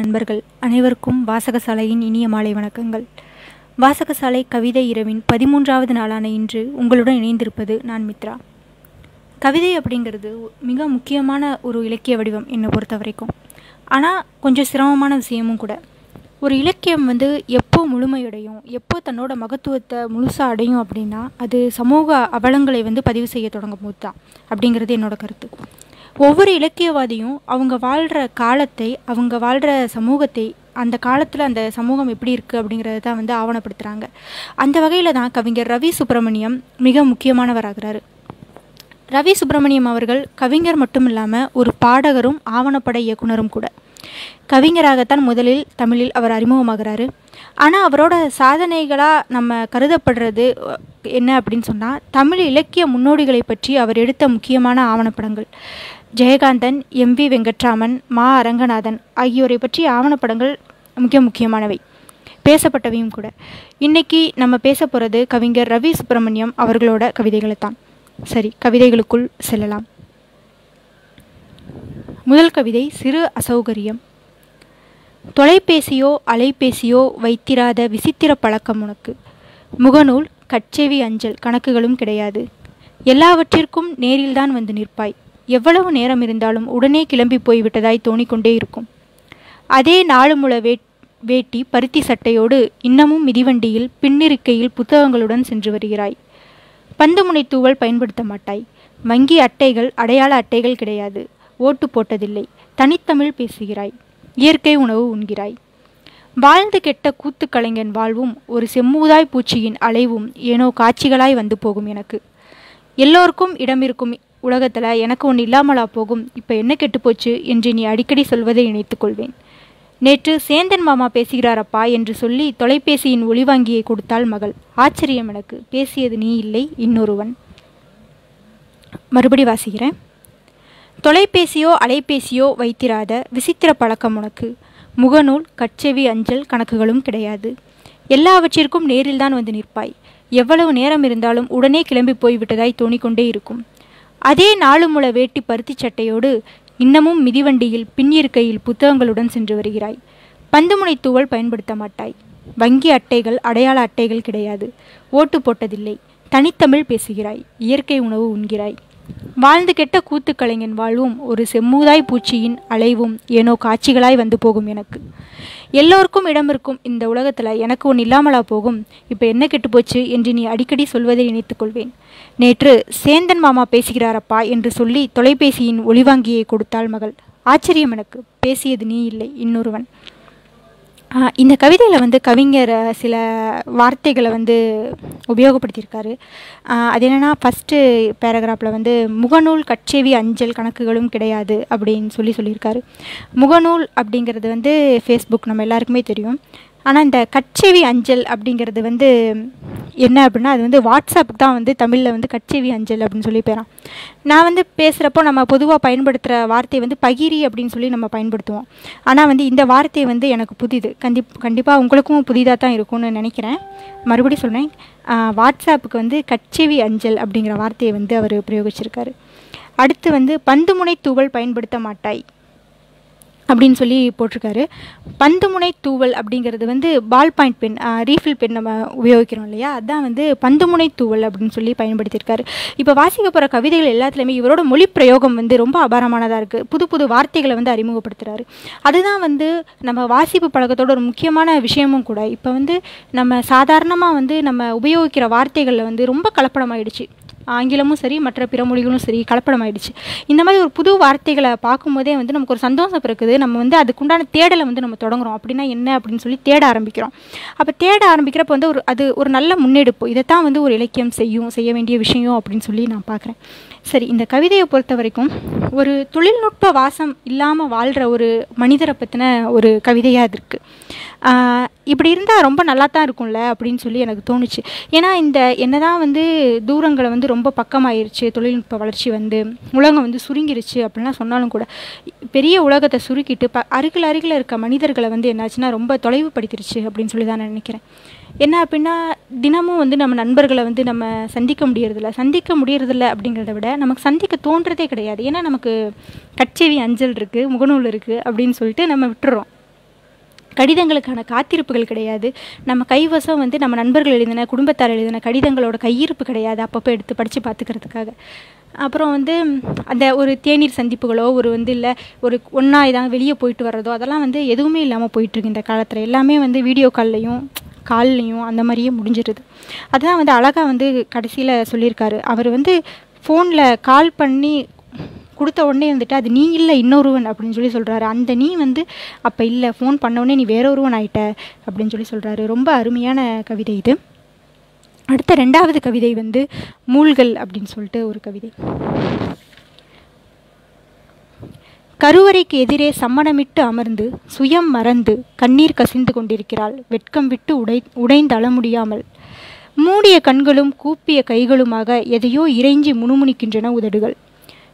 நண்பர்கள் அனைவருக்கும் வாசகசாலையின் இனிய மாலை வணக்கங்கள். வாசகசாலை கவிதை இரவின் பதிமூன்றாவது நாளான இன்று உங்களுடன் இணைந்திருப்பது நான் மித்ரா. கவிதை அப்படிங்கிறது மிக முக்கியமான ஒரு இலக்கிய வடிவம் என்னை பொறுத்த வரைக்கும். ஆனால் கொஞ்சம் சிரமமான விஷயமும் கூட. ஒரு இலக்கியம் வந்து எப்போ முழுமையடையும் எப்போ தன்னோட மகத்துவத்தை முழுசாக அடையும் அப்படின்னா அது சமூக அவலங்களை வந்து பதிவு செய்ய தொடங்கும் போது தான் அப்படிங்கிறது என்னோட கருத்து. ஒவ்வொரு இலக்கியவாதியும் அவங்க வாழ்கிற காலத்தை அவங்க வாழ்கிற சமூகத்தை அந்த காலத்தில் அந்த சமூகம் எப்படி இருக்குது அப்படிங்கிறத தான் வந்து ஆவணப்படுத்துகிறாங்க அந்த வகையில் தான் கவிஞர் ரவி சுப்பிரமணியம் மிக முக்கியமானவராகிறாரு. ரவி சுப்பிரமணியம் அவர்கள் கவிஞர் மட்டும் இல்லாமல் ஒரு பாடகரும் ஆவணப்பட இயக்குனரும் கூட. கவிஞராகத்தான் முதலில் தமிழில் அவர் அறிமுகமாகிறாரு. ஆனால் அவரோட சாதனைகளாக நம்ம கருதப்படுறது என்ன அப்படின்னு சொன்னால் தமிழ் இலக்கிய முன்னோடிகளை பற்றி அவர் எடுத்த முக்கியமான ஆவணப்படங்கள். ஜெயகாந்தன் எம் வி வெங்கட்ராமன் மா அரங்கநாதன் ஆகியோரை பற்றி ஆவணப்படங்கள் மிக முக்கியமானவை. பேசப்பட்டவையும் கூட. இன்னைக்கு நம்ம பேச போகிறது கவிஞர் ரவி சுப்பிரமணியம் அவர்களோட கவிதைகளை தான். சரி கவிதைகளுக்குள் செல்லலாம். முதல் கவிதை சிறு அசௌகரியம். தொலைபேசியோ அலைபேசியோ வைத்திராத விசித்திர பழக்கம் உனக்கு. முகநூல் கட்செவி அஞ்சல் கணக்குகளும் கிடையாது. எல்லாவற்றிற்கும் நேரில்தான் வந்து நிற்பாய். எவ்வளவு நேரம் இருந்தாலும் உடனே கிளம்பி போய்விட்டதாய் தோணிக்கொண்டே இருக்கும். அதே நாலு முள வே வேட்டி பருத்தி சட்டையோடு இன்னமும் மிதிவண்டியில் பின்னிருக்கையில் புத்தகங்களுடன் சென்று வருகிறாய். பந்து முனைத்தூவல் பயன்படுத்த மாட்டாய். வங்கி அட்டைகள் அடையாள அட்டைகள் கிடையாது. ஓட்டு போட்டதில்லை. தனித்தமிழ் பேசுகிறாய். இயற்கை உணவு உண்கிறாய். வாழ்ந்து கெட்ட கூத்து கலைஞன் வாழ்வும் ஒரு செம்மூதாய் பூச்சியின் அலைவும் ஏனோ காட்சிகளாய் வந்து போகும் எனக்கு. எல்லோருக்கும் இடம் இருக்கும் உலகத்தில் எனக்கு ஒன்று இல்லாமலா போகும். இப்போ என்ன கெட்டுப்போச்சு என்று நீ அடிக்கடி சொல்வதை நினைத்து கொள்வேன். நேற்று சேந்தன் மாமா பேசுகிறாரப்பா என்று சொல்லி தொலைபேசியின் ஒளிவாங்கியை கொடுத்தாள் மகள். ஆச்சரியம் எனக்கு. பேசியது நீ இல்லை இன்னொருவன். மறுபடி வாசிக்கிறேன். தொலைபேசியோ அலைபேசியோ வைத்திராத விசித்திர பழக்கம் உனக்கு. முகநூல் கட்செவி அஞ்சல் கணக்குகளும் கிடையாது. எல்லாவற்றிற்கும் நேரில்தான் வந்து நிற்பாய். எவ்வளவு நேரம் இருந்தாலும் உடனே கிளம்பி போய்விட்டதாய் தோணிக்கொண்டே இருக்கும். அதே நாலுமுள வேட்டி பருத்தி சட்டையோடு இன்னமும் மிதிவண்டியில் பின்னிருக்கையில் புத்தகங்களுடன் சென்று வருகிறாய். பந்துமுனை தூவல் பயன்படுத்த மாட்டாய். வங்கி அட்டைகள் அடையாள அட்டைகள் கிடையாது. ஓட்டு போட்டதில்லை. தனித்தமிழ் பேசுகிறாய். இயற்கை உணவு உண்கிறாய். வாழ்ந்து கெட்ட கூத்து கலைஞன் வாழ்வும் ஒரு செம்மூதாய் பூச்சியின் அலைவும் ஏனோ காட்சிகளாய் வந்து போகும் எனக்கு. எல்லோருக்கும் இடம் இருக்கும் இந்த உலகத்தில் எனக்கு ஒன்று இல்லாமலா போகும். இப்போ என்ன கெட்டு போச்சு என்று நீ அடிக்கடி சொல்வதை நினைத்துக்கொள்வேன் நேற்று சேந்தன் மாமா பேசுகிறாரப்பா என்று சொல்லி தொலைபேசியின் ஒளிவாங்கியை கொடுத்தாள் மகள். ஆச்சரியம் எனக்கு. பேசியது நீ இல்லை இன்னொருவன். இந்த கவிதையில் வந்து கவிஞர் சில வார்த்தைகளை வந்து உபயோகப்படுத்தியிருக்காரு. அது என்னென்னா ஃபஸ்ட்டு பேராகிராஃபில் வந்து முகநூல் கட்சேவி அஞ்சல் கணக்குகளும் கிடையாது அப்படின்னு சொல்லி சொல்லியிருக்காரு. முகநூல் அப்படிங்கிறது வந்து ஃபேஸ்புக் நம்ம எல்லாருக்குமே தெரியும். ஆனால் இந்த கட்சேவி அஞ்சல் அப்படிங்கிறது வந்து என்ன அப்படின்னா அது வந்து வாட்ஸ்அப்புக்கு தான் வந்து தமிழில் வந்து கட்செவி அஞ்சல் அப்படின்னு சொல்லி பேரான் நான் வந்து பேசுகிறப்போ நம்ம பொதுவாக பயன்படுத்துகிற வார்த்தை வந்து பகிரி அப்படின்னு சொல்லி நம்ம பயன்படுத்துவோம். ஆனால் வந்து இந்த வார்த்தை வந்து எனக்கு புதிது. கண்டி கண்டிப்பாக உங்களுக்கும் புதிதாக தான் இருக்கும்னு நினைக்கிறேன். மறுபடியும் சொல்கிறேன் வாட்ஸ்அப்புக்கு வந்து கட்சேவி அஞ்சல் அப்படிங்கிற வார்த்தையை வந்து அவர் பிரயோகிச்சிருக்காரு. அடுத்து வந்து பந்துமுனை தூவல் பயன்படுத்த மாட்டாய். அப்படின்னு சொல்லி போட்டிருக்காரு. பந்து முனை தூவல் அப்படிங்கிறது வந்து ball point pen refill pen நம்ம உபயோகிக்கிறோம் இல்லையா? அதுதான் வந்து பந்து முனை தூவல் அப்படின்னு சொல்லி பயன்படுத்தியிருக்காரு. இப்போ வாசிக்க போகிற கவிதைகள் எல்லாத்துலேயுமே இவரோட மொழி பிரயோகம் வந்து ரொம்ப அபாரமானதாக இருக்குது புது புது வார்த்தைகளை வந்து அறிமுகப்படுத்துகிறாரு அதுதான் வந்து நம்ம வாசிப்பு பழக்கத்தோட ஒரு முக்கியமான விஷயமும் கூட. இப்போ வந்து நம்ம சாதாரணமாக வந்து நம்ம உபயோகிக்கிற வார்த்தைகளில் வந்து ரொம்ப கலப்படமாயிடுச்சு. ஆங்கிலமும் சரி மற்ற பிற மொழிகளும் சரி கலப்படமாயிடுச்சு. இந்த மாதிரி ஒரு புது வார்த்தைகளை பார்க்கும்போதே வந்து நமக்கு ஒரு சந்தோஷம் பிறக்குது. நம்ம வந்து அதுக்குண்டான தேடலை வந்து நம்ம தொடங்குறோம். அப்படின்னா என்ன அப்படின்னு சொல்லி தேட ஆரம்பிக்கிறோம். அப்போ தேட ஆரம்பிக்கிறப்ப வந்து ஒரு அது ஒரு நல்ல முன்னெடுப்பு. இதைத்தான் வந்து ஒரு இலக்கியம் செய்யும் செய்ய வேண்டிய விஷயம் அப்படின்னு சொல்லி நான் பார்க்குறேன். சரி இந்த கவிதையை பொறுத்த வரைக்கும் ஒரு தொழில்நுட்ப வாசம் இல்லாமல் வாழ்கிற ஒரு மனிதரை பற்றின ஒரு கவிதையாக அது இருக்குது இப்படி இருந்தால் ரொம்ப நல்லா தான் இருக்கும்ல அப்படின்னு சொல்லி எனக்கு தோணுச்சு. ஏன்னா இந்த என்னதான் வந்து தூரங்களை வந்து ரொம்ப பக்கமாயிருச்சு தொழில்நுட்ப வளர்ச்சி வந்து உலகம் வந்து சுருங்கிருச்சு அப்படின்லாம் சொன்னாலும் கூட பெரிய உலகத்தை சுருக்கிட்டு ப அருகில் அருகில் இருக்க மனிதர்களை வந்து என்னாச்சுன்னா ரொம்ப தொலைவுபடுத்திருச்சு அப்படின்னு சொல்லி தான் நான் நினைக்கிறேன். என்ன அப்படின்னா தினமும் வந்து நம்ம நண்பர்களை வந்து நம்ம சந்திக்க முடியறதில்ல. சந்திக்க முடியறதில்ல அப்படிங்கிறத விட நமக்கு சந்திக்க தோன்றதே கிடையாது. ஏன்னா நமக்கு கட்சேவி அஞ்சல் இருக்குது முகநூல் இருக்குது அப்படின்னு சொல்லிட்டு நம்ம விட்டுறோம். கடிதங்களுக்கான காத்திருப்புகள் கிடையாது. நம்ம கைவசம் வந்து நம்ம நண்பர்கள் எழுதின குடும்பத்தார் எழுதின கடிதங்களோட கையிருப்பு கிடையாது அப்பப்போ எடுத்து படித்து பார்த்துக்கிறதுக்காக. அப்புறம் வந்து அந்த ஒரு தேநீர் சந்திப்புகளோ ஒரு வந்து இல்லை ஒரு ஒன்றா இதாக வெளியே போயிட்டு வர்றதோ அதெல்லாம் வந்து எதுவுமே இல்லாமல் போயிட்டுருக்கு இந்த காலத்தில். எல்லாமே வந்து வீடியோ கால்லையும் கால்லையும் அந்த மாதிரியே முடிஞ்சிடுது அதான் வந்து அழகாக வந்து கடைசியில் சொல்லியிருக்காரு. அவர் வந்து ஃபோனில் கால் பண்ணி கொடுத்த உடனே வந்துட்டு அது நீ இல்லை இன்னொருவன் அப்படின்னு சொல்லி சொல்கிறாரு அந்த நீ வந்து அப்போ இல்லை ஃபோன் பண்ண உடனே நீ வேற ஒருவன் ஆயிட்ட அப்படின்னு சொல்லி சொல்கிறாரு ரொம்ப அருமையான கவிதை இது. அடுத்த ரெண்டாவது கவிதை வந்து மூழ்கல் அப்படின்னு சொல்லிட்டு ஒரு கவிதை. கருவறைக்கு எதிரே சம்மணமிட்டு அமர்ந்து சுயம் மறந்து கண்ணீர் கசிந்து கொண்டிருக்கிறாள் வெட்கம் விட்டு உடை உடைந்தள முடியாமல். மூடிய கண்களும் கூப்பிய கைகளுமாக எதையோ இறைஞ்சி முணுமுணுக்கின்றன உதடுகள்.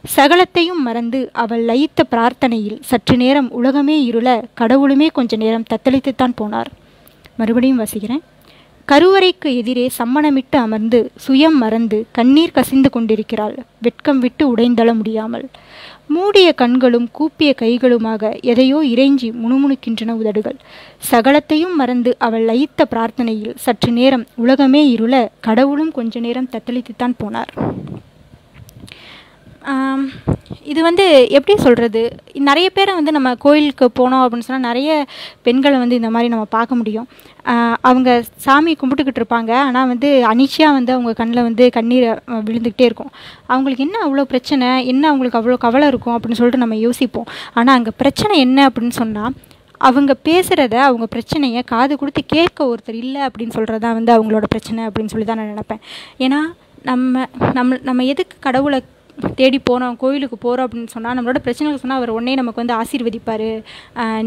சகலத்தையும் மறந்து அவள் லயித்த பிரார்த்தனையில் சற்று நேரம் உலகமே இருள கடவுளுமே கொஞ்ச நேரம் தத்தளித்துத்தான் போனார். மறுபடியும் வசிக்கிறேன். கருவறைக்கு எதிரே சம்மணமிட்டு அமர்ந்து சுயம் மறந்து கண்ணீர் கசிந்து கொண்டிருக்கிறாள். வெட்கம் விட்டு உடைந்தள முடியாமல். மூடிய கண்களும் கூப்பிய கைகளுமாக எதையோ இறைஞ்சி முணுமுணுக்கின்றன உதடுகள். சகலத்தையும் மறந்து அவள் லயித்த பிரார்த்தனையில் சற்று நேரம் உலகமே இருள கடவுளும் கொஞ்ச நேரம் தத்தளித்துத்தான் போனார். இது வந்து எப்படி சொல்கிறது நிறைய பேரை வந்து நம்ம கோயிலுக்கு போனோம் அப்படின்னு சொன்னால் நிறைய பெண்களை வந்து இந்த மாதிரி நம்ம பார்க்க முடியும். அவங்க சாமி கும்பிட்டுக்கிட்டு இருப்பாங்க. ஆனால் வந்து அனிச்சையாக வந்து அவங்க கண்ணில் வந்து கண்ணீர் விழுந்துக்கிட்டே இருக்கும். அவங்களுக்கு என்ன அவ்வளோ பிரச்சனை? என்ன அவங்களுக்கு அவ்வளோ கவலை இருக்கும் அப்படின்னு சொல்லிட்டு நம்ம யோசிப்போம். ஆனால் அங்கே பிரச்சனை என்ன அப்படின்னு சொன்னால் அவங்க பேசுகிறத அவங்க பிரச்சனையை காது கொடுத்து கேட்க ஒருத்தர் இல்லை அப்படின்னு சொல்கிறது தான் வந்து அவங்களோட பிரச்சனை அப்படின்னு சொல்லி தான் நான் நினப்பேன். ஏன்னா நம்ம நம்ம நம்ம எதுக்கு கடவுளை தேடி போகிறோம் கோயிலுக்கு போகிறோம் அப்படின்னு சொன்னால் நம்மளோட பிரச்சனைகள் சொன்னால் அவர் உடனே நமக்கு வந்து ஆசீர்வதிப்பார்.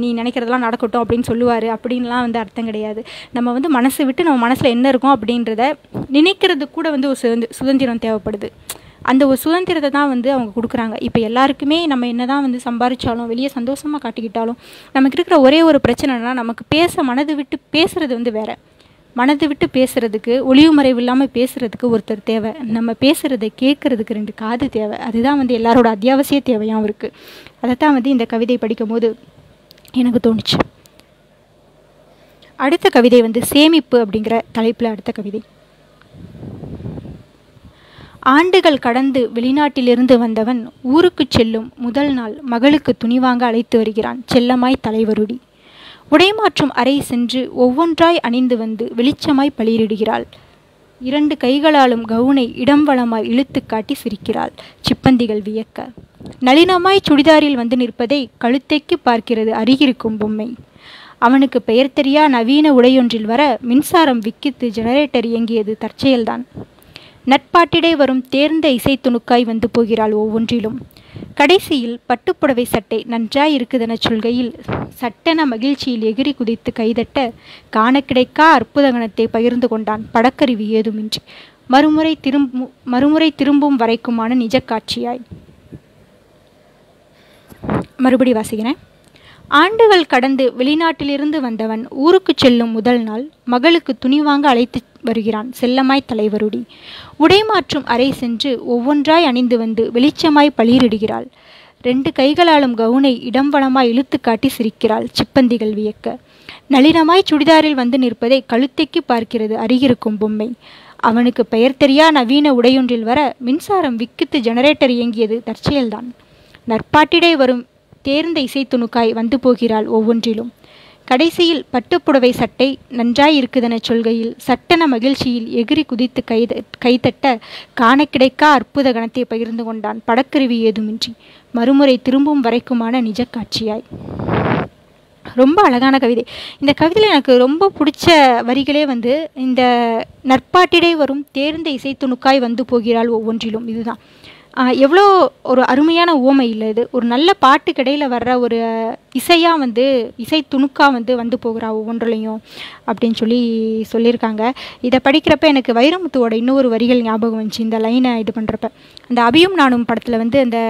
நீ நினைக்கிறதெல்லாம் நடக்கட்டும் அப்படின்னு சொல்லுவார். அப்படின்லாம் வந்து அர்த்தம் கிடையாது. நம்ம வந்து மனசை விட்டு நம்ம மனசில் என்ன இருக்கும் அப்படின்றத நினைக்கிறது கூட வந்து ஒரு சுதந்திர சுதந்திரம் தேவைப்படுது. அந்த ஒரு சுதந்திரத்தை தான் வந்து அவங்க கொடுக்குறாங்க. இப்போ எல்லாருக்குமே நம்ம என்ன தான் வந்து சம்பாதிச்சாலும் வெளியே சந்தோஷமாக காட்டிக்கிட்டாலும் நமக்கு இருக்கிற ஒரே ஒரு பிரச்சனைனா நமக்கு பேச மனது விட்டு பேசுகிறது வந்து வேறு. மனதை விட்டு பேசுறதுக்கு ஒளிவு மறைவு இல்லாமல் பேசுறதுக்கு ஒருத்தர் தேவை. நம்ம பேசுறதை கேட்கறதுக்கு ரெண்டு காது தேவை. அதுதான் வந்து எல்லாரோட அத்தியாவசிய தேவையாகவும் இருக்குது அதை தான் வந்து இந்த கவிதை படிக்கும்போது எனக்கு தோணுச்சு. அடுத்த கவிதை வந்து சேமிப்பு அப்படிங்கிற தலைப்பில் அடுத்த கவிதை. ஆண்டுகள் கடந்து வெளிநாட்டிலிருந்து வந்தவன் ஊருக்கு செல்லும் முதல் நாள் மகளுக்கு துணிவாங்க அழைத்து வருகிறான். செல்லமாய் தலைவருடி. உடைமாற்றும் அறை சென்று ஒவ்வொன்றாய் அணிந்து வந்து வெளிச்சமாய் பளிரிடுகிறாள். இரண்டு கைகளாலும் கவுனை இடம் வளமாய் இழுத்து காட்டி சிரிக்கிறாள். சிப்பந்திகள் வியக்க. நளினமாய் சுடிதாரில் வந்து நிற்பதை கழுத்தைக்கு பார்க்கிறது அருகிருக்கும் பொம்மை. அவனுக்கு பெயர் தெரியா நவீன உடையொன்றில் வர மின்சாரம் விக்கித்து ஜெனரேட்டர் இயங்கியது தற்செயல்தான். நட்பாட்டிடை வரும் தேர்ந்த இசைத்துணுக்காய் வந்து போகிறாள் ஒவ்வொன்றிலும். கடைசியில் பட்டுப்புடவை சட்டை நன்றாய் இருக்குதென சொல்கையில் சட்டென மகிழ்ச்சியில் எகிரி குதித்து கைதட்ட காண கிடைக்கா அற்புத கணத்தை பகிர்ந்து கொண்டான். படக்கருவி ஏதுமின்றி. மறுமுறை திரும்பும் மறுமுறை திரும்பும் வரைக்குமான நிஜ காட்சியாய். மறுபடி வாசிக்கிறேன். ஆண்டுகள் கடந்து வெளிநாட்டிலிருந்து வந்தவன் ஊருக்குச் செல்லும் முதல் நாள் மகளுக்கு துணி வாங்க அழைத்து வருகிறான் செல்லமாய் தலைவருடி. உடைமாற்றும் அறை சென்று ஒவ்வொன்றாய் அணிந்து வந்து வெளிச்சமாய் பளிரிடுகிறாள். ரெண்டு கைகளாலும் கவுனை இடம் வளமாய் இழுத்து காட்டி சிரிக்கிறாள் சிப்பந்திகள் வியக்க. நளினமாய் சுடிதாரில் வந்து நிற்பதை கழுத்தைக்கு பார்க்கிறது அருகிருக்கும் பொம்மை. அவனுக்கு பெயர் தெரியா நவீன உடையொன்றில் வர மின்சாரம் விக்கித்து ஜெனரேட்டர் இயங்கியது தற்செயல்தான். நற்பாட்டிடை வரும் தேர்ந்த இசைத்துணுக்காய் வந்து போகிறாள் ஒவ்வொன்றிலும். கடைசியில் பட்டுப்புடவை சட்டை நன்றாயிருக்குதென சொல்கையில் சட்டென மகிழ்ச்சியில் எகிரி குதித்து கைத கைத்தட்ட காண கிடைக்கா அற்புத கணத்தை பகிர்ந்து கொண்டான். படக்கருவி ஏதுமின்றி. மறுமுறை திரும்பும் வரைக்குமான நிஜ காட்சியாய் ரொம்ப அழகான கவிதை. இந்த கவிதையில் எனக்கு ரொம்ப பிடிச்ச வரிகளே வந்து இந்த நற்பாட்டிடை வரும் தேர்ந்த இசைத்துணுக்காய் வந்து போகிறாள் ஒவ்வொன்றிலும். இதுதான். எவ்வளோ ஒரு அருமையான ஓமை இல்லை இது. ஒரு நல்ல பாட்டு இடையில வர்ற ஒரு இசையாக வந்து இசை துணுக்காக வந்து வந்து போகிறா ஒவ்வொன்றுலையும் அப்படின்னு சொல்லி சொல்லியிருக்காங்க. இதை படிக்கிறப்ப எனக்கு வைரமுத்துவோட இன்னொரு வரிகள் ஞாபகம் வந்துச்சு இந்த லைனை இது பண்ணுறப்ப அந்த அபியும் நானும் படத்தில் வந்து அந்த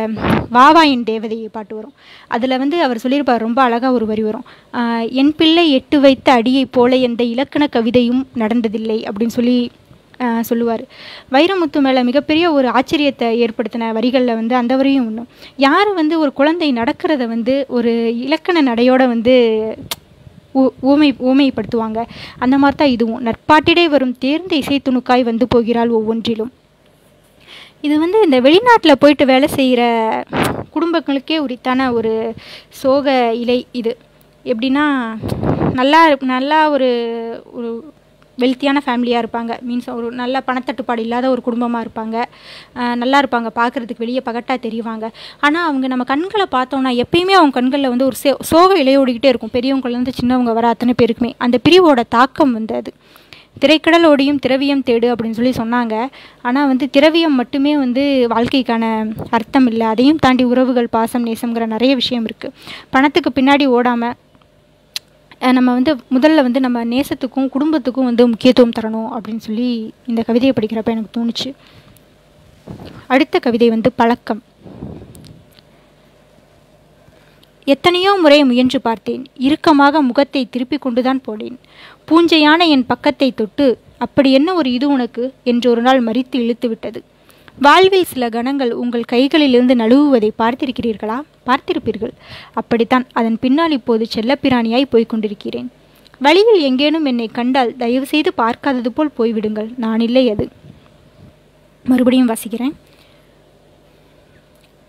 வாவாயின் தேவதை பாட்டு வரும். அதில் வந்து அவர் சொல்லியிருப்பார் ரொம்ப அழகாக ஒரு வரி வரும். என் பிள்ளை எட்டு வைத்த அடியைப் போல எந்த இலக்கண கவிதையும் நடந்ததில்லை அப்படின்னு சொல்லி சொல்லுவார். வைரமுத்து மேலே மிகப்பெரிய ஒரு ஆச்சரியத்தை ஏற்படுத்தின வரிகளில் வந்து அந்த வரையும் ஒன்று யார் வந்து ஒரு குழந்தை நடக்கிறத வந்து ஒரு இலக்கண நடையோடு வந்து ஊமை ஊமைப்படுத்துவாங்க? அந்த மாதிரி தான் இதுவும். நட்பாட்டிடே வரும் தேர்ந்த இசைத்துணுக்காய் வந்து போகிறாள் ஒவ்வொன்றிலும். இது வந்து இந்த வெளிநாட்டில் போயிட்டு வேலை செய்கிற குடும்பங்களுக்கே உரித்தான ஒரு சோக இலை இது. எப்படின்னா நல்லா நல்லா ஒரு ஒரு வெல்த்தியான ஃபேமிலியாக இருப்பாங்க. மீன்ஸ் ஒரு நல்ல பணத்தட்டுப்பாடு இல்லாத ஒரு குடும்பமாக இருப்பாங்க. நல்லா இருப்பாங்க. பார்க்குறதுக்கு வெளியே பகட்டாக தெரிவாங்க. ஆனால் அவங்க நம்ம கண்களை பார்த்தோன்னா எப்பயுமே அவங்க கண்களில் வந்து ஒரு சே சோக இலையோடிக்கிட்டே இருக்கும். பெரியவங்கலேருந்து சின்னவங்க வர அத்தனை பேருக்குமே. அந்த பிரிவோட தாக்கம் வந்து அது. திரைக்கடல் ஓடியும் திரவியம் தேடு அப்படின்னு சொல்லி சொன்னாங்க. ஆனால் வந்து திரவியம் மட்டுமே வந்து வாழ்க்கைக்கான அர்த்தம் இல்லை. அதையும் தாண்டி உறவுகள் பாசம் நேசம்ங்கிற நிறைய விஷயம் இருக்குது பணத்துக்கு பின்னாடி ஓடாமல் நம்ம வந்து முதல்ல வந்து நம்ம நேசத்துக்கும் குடும்பத்துக்கும் வந்து முக்கியத்துவம் தரணும் அப்படின்னு சொல்லி இந்த கவிதையை படிக்கிறப்ப எனக்கு தோணுச்சு. அடுத்த கவிதை வந்து பழக்கம். எத்தனையோ முறை முயன்று பார்த்தேன். இறுக்கமாக முகத்தை திருப்பி கொண்டுதான் போனேன். பூஞ்சையான என் பக்கத்தை தொட்டு அப்படி என்ன ஒரு இது உனக்கு? என்று ஒரு நாள் மறித்து இழுத்து விட்டது. வாழ்வில் சில கணங்கள் உங்கள் கைகளிலிருந்து நழுவுவதை பார்த்திருக்கிறீர்களா? பார்த்திருப்பீர்கள். அப்படித்தான் அதன் பின்னால் இப்போது செல்லப்பிராணியாய் போய்க் கொண்டிருக்கிறேன் வழியில் எங்கேனும் என்னை கண்டால் தயவு செய்து பார்க்காதது போல் போய்விடுங்கள். நான் இல்லை அது. மறுபடியும் வாசிக்கிறேன்.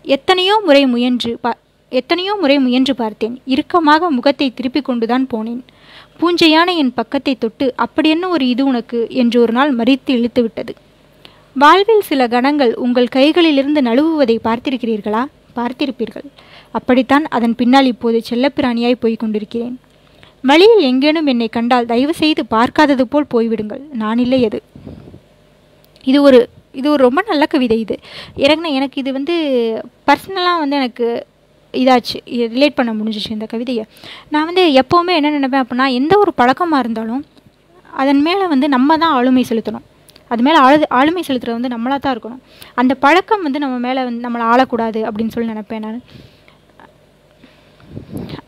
எத்தனையோ முறை முயன்று பா எத்தனையோ முறை முயன்று பார்த்தேன். இறுக்கமாக முகத்தை திருப்பிக் கொண்டுதான் போனேன். பூஞ்சையான என் பக்கத்தை தொட்டு அப்படியென்ன ஒரு இது உனக்கு? என்று ஒரு நாள் மறித்து இழுத்து விட்டது வாழ்வில் சில கணங்கள் உங்கள் கைகளிலிருந்து நழுவுவதை பார்த்திருக்கிறீர்களா? பார்த்திருப்பீர்கள். அப்படித்தான் அதன் பின்னால் இப்போது செல்லப்பிராணியாய் போய்க் கொண்டிருக்கிறேன். வழியில் எங்கேனும் என்னை கண்டால் தயவு செய்து பார்க்காதது போல் போய்விடுங்கள். நான் இல்லை அது. இது ஒரு இது ஒரு ரொம்ப நல்ல கவிதை இது. இறங்கின எனக்கு இது வந்து பர்சனலாக வந்து எனக்கு இதாச்சு. ரிலேட் பண்ண முடிஞ்சிச்சு இந்த கவிதையை. நான் வந்து எப்போவுமே என்ன நினைப்பேன் அப்படின்னா எந்த ஒரு பழக்கமாக இருந்தாலும் அதன் மேலே வந்து நம்ம தான் ஆளுமை செலுத்தணும். அது மேலே ஆளு ஆளுமை செலுத்துறது வந்து நம்மளாக தான் இருக்கணும். அந்த பழக்கம் வந்து நம்ம மேலே வந்து நம்மளை ஆளக்கூடாது அப்படின்னு சொல்லி நினப்பேன் நான்.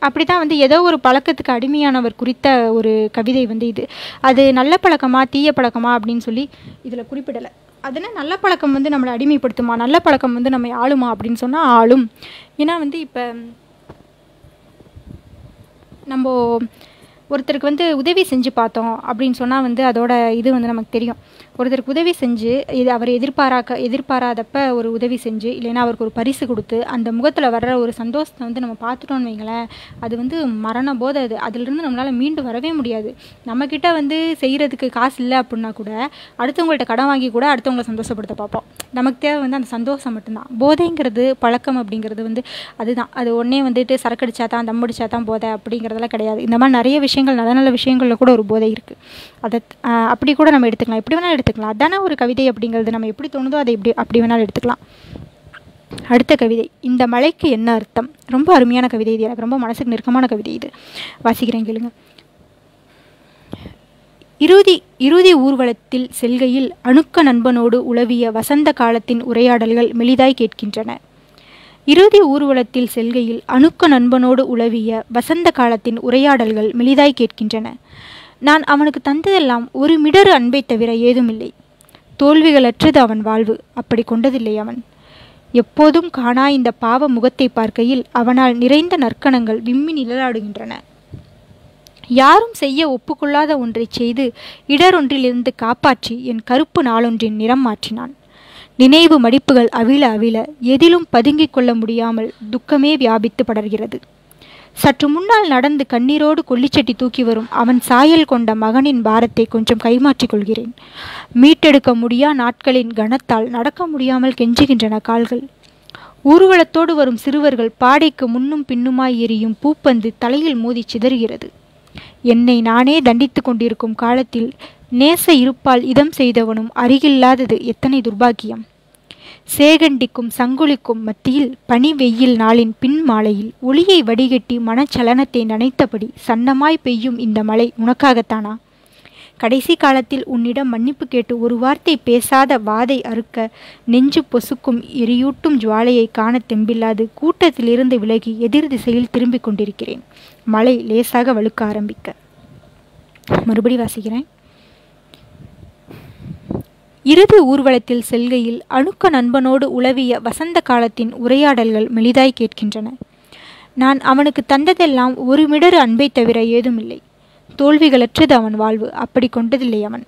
அப்படி தான் வந்து ஏதோ ஒரு பழக்கத்துக்கு அடிமையானவர் குறித்த ஒரு கவிதை வந்து இது. அது நல்ல பழக்கமா தீய பழக்கமா அப்படின்னு சொல்லி இதில் குறிப்பிடலை. அதனால் நல்ல பழக்கம் வந்து நம்மளை அடிமைப்படுத்துமா? நல்ல பழக்கம் வந்து நம்ம ஆளுமா அப்படின்னு சொன்னால் ஆளும். ஏன்னா வந்து இப்போ நம்ம ஒருத்தருக்கு வந்து உதவி செஞ்சு பார்த்தோம் அப்படின்னு சொன்னால் வந்து அதோட இது வந்து நமக்கு தெரியும். ஒருத்தருக்கு உதவி செஞ்சு இது அவர் எதிர்பாராக்க எதிர்பாராதப்ப ஒரு உதவி செஞ்சு இல்லைன்னா அவருக்கு ஒரு பரிசு கொடுத்து அந்த முகத்தில் வர்ற ஒரு சந்தோஷத்தை வந்து நம்ம பார்த்துட்டோம்னு வைங்களேன் அது வந்து மரண போதை அது. அதிலிருந்து நம்மளால் மீண்டு வரவே முடியாது. நம்மக்கிட்ட வந்து செய்கிறதுக்கு காசு இல்லை அப்படின்னா கூட அடுத்தவங்கள்ட்ட கடன் வாங்கி கூட அடுத்தவங்களை சந்தோஷப்படுத்த பார்ப்போம். நமக்கு தேவை வந்து அந்த சந்தோஷம் மட்டும்தான். போதைங்கிறது பழக்கம் அப்படிங்கிறது வந்து அதுதான். அது ஒன்றே வந்துட்டு சரக்கடிச்சா தான் தம் அடிச்சா தான் போதை அப்படிங்கிறதெல்லாம் கிடையாது. இந்த மாதிரி நிறைய விஷயங்கள் நல்ல நல்ல விஷயங்களில் கூட ஒரு போதை இருக்குது அதை அப்படி கூட நம்ம எடுத்துக்கலாம். எப்படி வேணாலும் எடுத்துக்கலாம். அதான ஒரு கவிதை அப்படிங்கிறது நம்ம எப்படி தோணுதோ அதை எப்படி அப்படி வேணாலும் எடுத்துக்கலாம். அடுத்த கவிதை இந்த மலைக்கு என்ன அர்த்தம்? ரொம்ப அருமையான கவிதை இது. எனக்கு ரொம்ப மனசுக்கு நெருக்கமான கவிதை இது. வாசிக்கிறேன் கேளுங்க. இறுதி இறுதி ஊர்வலத்தில் செல்கையில் அணுக்க நண்பனோடு உளவிய வசந்த காலத்தின் உரையாடல்கள் மெலிதாய் கேட்கின்றன. இறுதி ஊர்வலத்தில் செல்கையில் அணுக்க நண்பனோடு உளவிய வசந்த காலத்தின் உரையாடல்கள் மெலிதாய் கேட்கின்றன. நான் அவனுக்கு தந்ததெல்லாம் ஒரு மிடறு அன்பை தவிர ஏதுமில்லை. தோல்விகளற்றது அவன் வாழ்வு. அப்படி கொண்டதில்லை அவன். எப்போதும் காணா இந்த பாவ முகத்தை பார்க்கையில் அவனால் நிறைந்த நற்கணங்கள் விம்மி நிழலாடுகின்றன. யாரும் செய்ய ஒப்புக்கொள்ளாத ஒன்றைச் செய்து இடரொன்றிலிருந்து காப்பாற்றி என் கருப்பு நாளொன்றின் நிறம் மாற்றினான். நினைவு மடிப்புகள் அவிழ அவிழ எதிலும் பதுங்கிக் கொள்ள முடியாமல் துக்கமே வியாபித்து படர்கிறது. சற்று முன்னால் நடந்து கண்ணீரோடு கொல்லிச்சட்டி தூக்கி வரும் அவன் சாயல் கொண்ட மகனின் பாரத்தை கொஞ்சம் கைமாற்றிக் கொள்கிறேன். மீட்டெடுக்க முடியா நாட்களின் கனத்தால் நடக்க முடியாமல் கெஞ்சுகின்றன கால்கள். ஊர்வலத்தோடு வரும் சிறுவர்கள் பாடைக்கு முன்னும் பின்னுமாய் எரியும் பூப்பந்து தலையில் மோதி சிதறுகிறது. என்னை நானே தண்டித்து கொண்டிருக்கும் காலத்தில் நேச இருப்பால் இதம் செய்தவனும் அருகில்லாதது எத்தனை துர்பாக்கியம் சேகண்டிக்கும் சங்குலிக்கும் மத்தியில் பனி வெயில் நாளின் பின் மாலையில் ஒளியை வடிகட்டி மனச்சலனத்தை நனைத்தபடி சன்னமாய் பெய்யும் இந்த மழை உனக்காகத்தானா? கடைசி காலத்தில் உன்னிடம் மன்னிப்பு கேட்டு ஒரு வார்த்தை பேசாத வாதை அறுக்க நெஞ்சு பொசுக்கும் எரியூட்டும் ஜுவாலையை காண தெம்பில்லாது கூட்டத்திலிருந்து விலகி எதிர் திசையில் திரும்பிக் கொண்டிருக்கிறேன். மழை லேசாக வழுக்க ஆரம்பிக்க. மறுபடி வாசிக்கிறேன். இறுதி ஊர்வலத்தில் செல்கையில் அணுக்க நண்பனோடு உளவிய வசந்த காலத்தின் உரையாடல்கள் மெலிதாய் கேட்கின்றன. நான் அவனுக்கு தந்ததெல்லாம் ஒரு மிடறு அன்பை தவிர ஏதுமில்லை. தோல்விகளற்றது அவன் வாழ்வு அப்படி கொண்டதில்லை அவன்.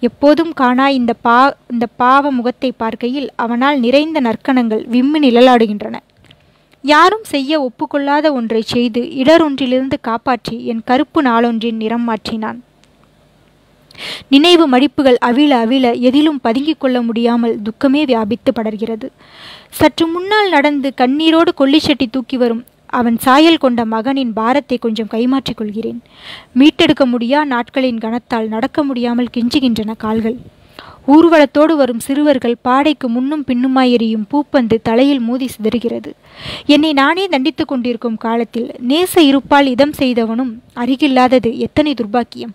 எப்போதும் காணா இந்த பா இந்த பாவ முகத்தை பார்க்கையில் அவனால் நிறைந்த நற்கணங்கள் விம்மி நிழலாடுகின்றன. யாரும் செய்ய ஒப்புக்கொள்ளாத ஒன்றை செய்து இடரொன்றிலிருந்து காப்பாற்றி என் கருப்பு நாளொன்றின் நிறம் மாற்றினான். நினைவு மடிப்புகள் அவிழ அவிழ எதிலும் பதுங்கிக் கொள்ள முடியாமல் துக்கமே வியாபித்து படர்கிறது. சற்று முன்னால் நடந்து கண்ணீரோடு கொல்லிச்சட்டி தூக்கி வரும் அவன் சாயல் கொண்ட மகனின் பாரத்தை கொஞ்சம் கைமாற்றிக் கொள்கிறேன். மீட்டெடுக்க முடியா? நாட்களின் கனத்தால் நடக்க முடியாமல் கெஞ்சுகின்றன கால்கள். ஊர்வலத்தோடு வரும் சிறுவர்கள் பாடைக்கு முன்னும் பின்னுமாய் எரியும் பூப்பந்து தலையில் மோதி சிதறுகிறது. என்னை நானே தண்டித்து கொண்டிருக்கும் காலத்தில் நேச இருப்பால் இதம் செய்தவனும் அருகில்லாதது எத்தனை துர்பாக்கியம்?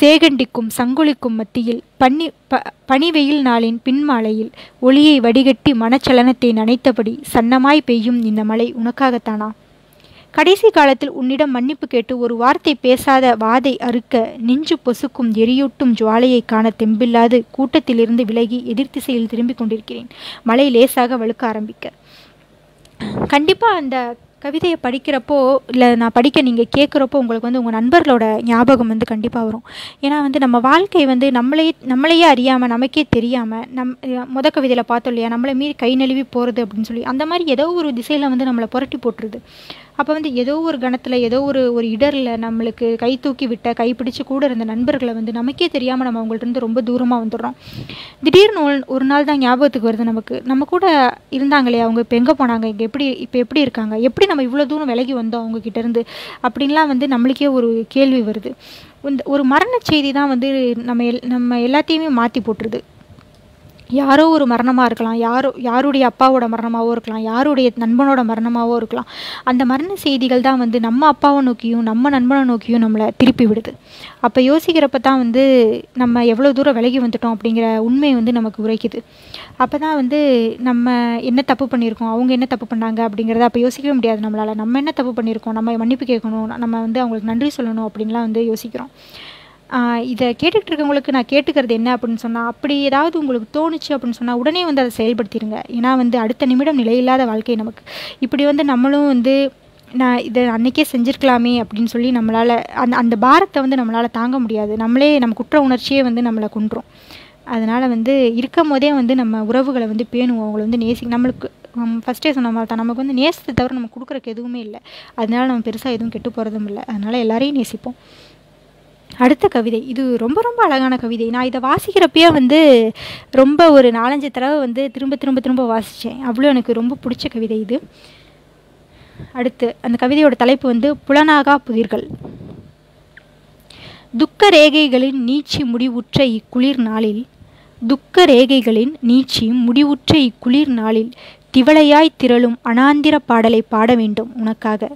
சேகண்டிக்கும் சங்கொலிக்கும் மத்தியில் பன்னி ப பனிவெயில் நாளின் பின்மாலையில் ஒளியை வடிகட்டி மனச்சலனத்தை நனைத்தபடி சன்னமாய் பெய்யும் இந்த மழை உனக்காகத்தானா? கடைசி காலத்தில் உன்னிடம் மன்னிப்பு கேட்டு ஒரு வார்த்தை பேசாத வாதை அறுக்க நெஞ்சு பொசுக்கும் எரியூட்டும் ஜுவாலையை காண தெம்பில்லாது கூட்டத்திலிருந்து விலகி எதிர்த்திசையில் திரும்பிக் கொண்டிருக்கிறேன். மழை லேசாக வழுக்க ஆரம்பிக்க. கண்டிப்பாக அந்த கவிதையை படிக்கிறப்போ இல்லை நான் படிக்க நீங்கள் கேட்குறப்போ உங்களுக்கு வந்து உங்கள் நண்பர்களோட ஞாபகம் வந்து கண்டிப்பாக வரும். ஏன்னா வந்து நம்ம வாழ்க்கை வந்து நம்மளே நம்மளையே அறியாமல் நமக்கே தெரியாமல் நம் மொத கவிதையில் பார்த்தோம் இல்லையா நம்மளை மீறி கை நழுவி போகிறது அப்படின்னு சொல்லி அந்த மாதிரி ஏதோ ஒரு திசையில் வந்து நம்மளை புரட்டி போட்டுருது. அப்போ வந்து ஏதோ ஒரு கணத்தில் ஏதோ ஒரு ஒரு இடரில் நம்மளுக்கு கை தூக்கி விட்ட கைப்பிடிச்சு கூட இருந்த நண்பர்களை வந்து நமக்கே தெரியாமல் நம்ம அவங்கள்ட்ட இருந்து ரொம்ப தூரமாக வந்துடுறோம். திடீர்னு ஒரு நாள் தான் ஞாபகத்துக்கு வருது நமக்கு. நம்ம கூட இருந்தாங்களே அவங்க இப்போ எங்கே போனாங்க இங்கே எப்படி இப்போ எப்படி இருக்காங்க எப்படி நம்ம இவ்வளோ தூரம் விலகி வந்தோம் அவங்ககிட்ட இருந்து அப்படின்லாம் வந்து நம்மளுக்கே ஒரு கேள்வி வருது. இந்த ஒரு மரண செய்தி தான் வந்து நம்ம எல் நம்ம எல்லாத்தையுமே மாற்றி போட்டுருது. யாரோ ஒரு மரணமாக இருக்கலாம். யாரோ யாருடைய அப்பாவோட மரணமாகவோ இருக்கலாம். யாருடைய நண்பனோட மரணமாகவோ இருக்கலாம். அந்த மரண செய்திகள் தான் வந்து நம்ம அப்பாவை நோக்கியும் நம்ம நண்பனை நோக்கியும் நம்மளை திருப்பி விடுது. அப்போ யோசிக்கிறப்ப தான் வந்து நம்ம எவ்வளோ தூரம் விலகி வந்துட்டோம் அப்படிங்கிற உண்மை வந்து நமக்கு உரைக்குது. அப்போ தான் வந்து நம்ம என்ன தப்பு பண்ணியிருக்கோம் அவங்க என்ன தப்பு பண்ணாங்க அப்படிங்கிறத அப்போ யோசிக்கவே முடியாது நம்மளால். நம்ம என்ன தப்பு பண்ணியிருக்கோம் நம்ம மன்னிப்பு கேட்கணும் நம்ம வந்து அவங்களுக்கு நன்றி சொல்லணும் அப்படின்லாம் வந்து யோசிக்கிறோம். இதை கேட்டுக்கிட்டு இருக்கவங்களுக்கு நான் கேட்டுக்கிறது என்ன அப்படின்னு சொன்னால் அப்படி ஏதாவது உங்களுக்கு தோணுச்சு அப்படின்னு சொன்னால் உடனே வந்து அதை செயல்படுத்திடுங்க ஏன்னா வந்து அடுத்த நிமிடம் நிலையில்லாத வாழ்க்கை நமக்கு. இப்படி வந்து நம்மளும் வந்து நான் இதை அன்றைக்கே செஞ்சுருக்கலாமே அப்படின்னு சொல்லி நம்மளால் அந்த அந்த பாரத்தை வந்து நம்மளால் தாங்க முடியாது. நம்மளே நம்ம குற்ற உணர்ச்சியே வந்து நம்மளை கொண்டுரும் அதனால் வந்து இருக்கும் போதே வந்து நம்ம உறவுகளை வந்து பேணுவோம். அவங்கள வந்து நேசி நம்மளுக்கு ஃபஸ்ட்டே சொன்ன மாதிரி தான் நமக்கு வந்து நேசத்தை தவிர நம்ம கொடுக்குறக்கு எதுவுமே இல்லை. அதனால நம்ம பெருசாக எதுவும் கெட்டு போகிறதும் இல்லை. அதனால் எல்லாரையும் நேசிப்போம். அடுத்த கவிதை. இது ரொம்ப ரொம்ப அழகான கவிதை. நான் இதை வாசிக்கிறப்பயே வந்து ரொம்ப ஒரு நாலஞ்சு தடவை வந்து திரும்ப திரும்ப திரும்ப வாசித்தேன் அவ்வளோ எனக்கு ரொம்ப பிடிச்ச கவிதை இது. அடுத்து அந்த கவிதையோட தலைப்பு வந்து புலனாகா புதிர்கள். துக்க ரேகைகளின் நீச்சி முடிவுற்ற இக்குளிர் நாளில் துக்க ரேகைகளின் நீச்சி முடிவுற்ற இக்குளிர் நாளில் திவளையாய் திரளும் அனாந்திர பாடலை பாட வேண்டும் உனக்காக.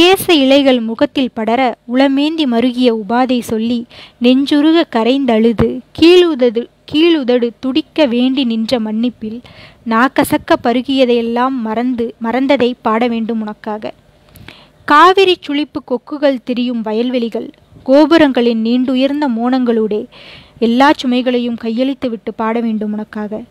கேச இலைகள் முகத்தில் படர உளமேந்தி மருகிய உபாதை சொல்லி நெஞ்சுருக கரைந்தழுது கீழுதது கீழுதடு துடிக்க வேண்டி நின்ற மன்னிப்பில் நாக்கசக்க பருகியதையெல்லாம் மறந்து மறந்ததை பாட வேண்டும் உனக்காக. காவிரி சுழிப்பு கொக்குகள் திரியும் வயல்வெளிகள் கோபுரங்களின் நீண்டுயர்ந்த மோனங்களூடே எல்லா சுமைகளையும் கையளித்து விட்டு பாட வேண்டும் உனக்காக.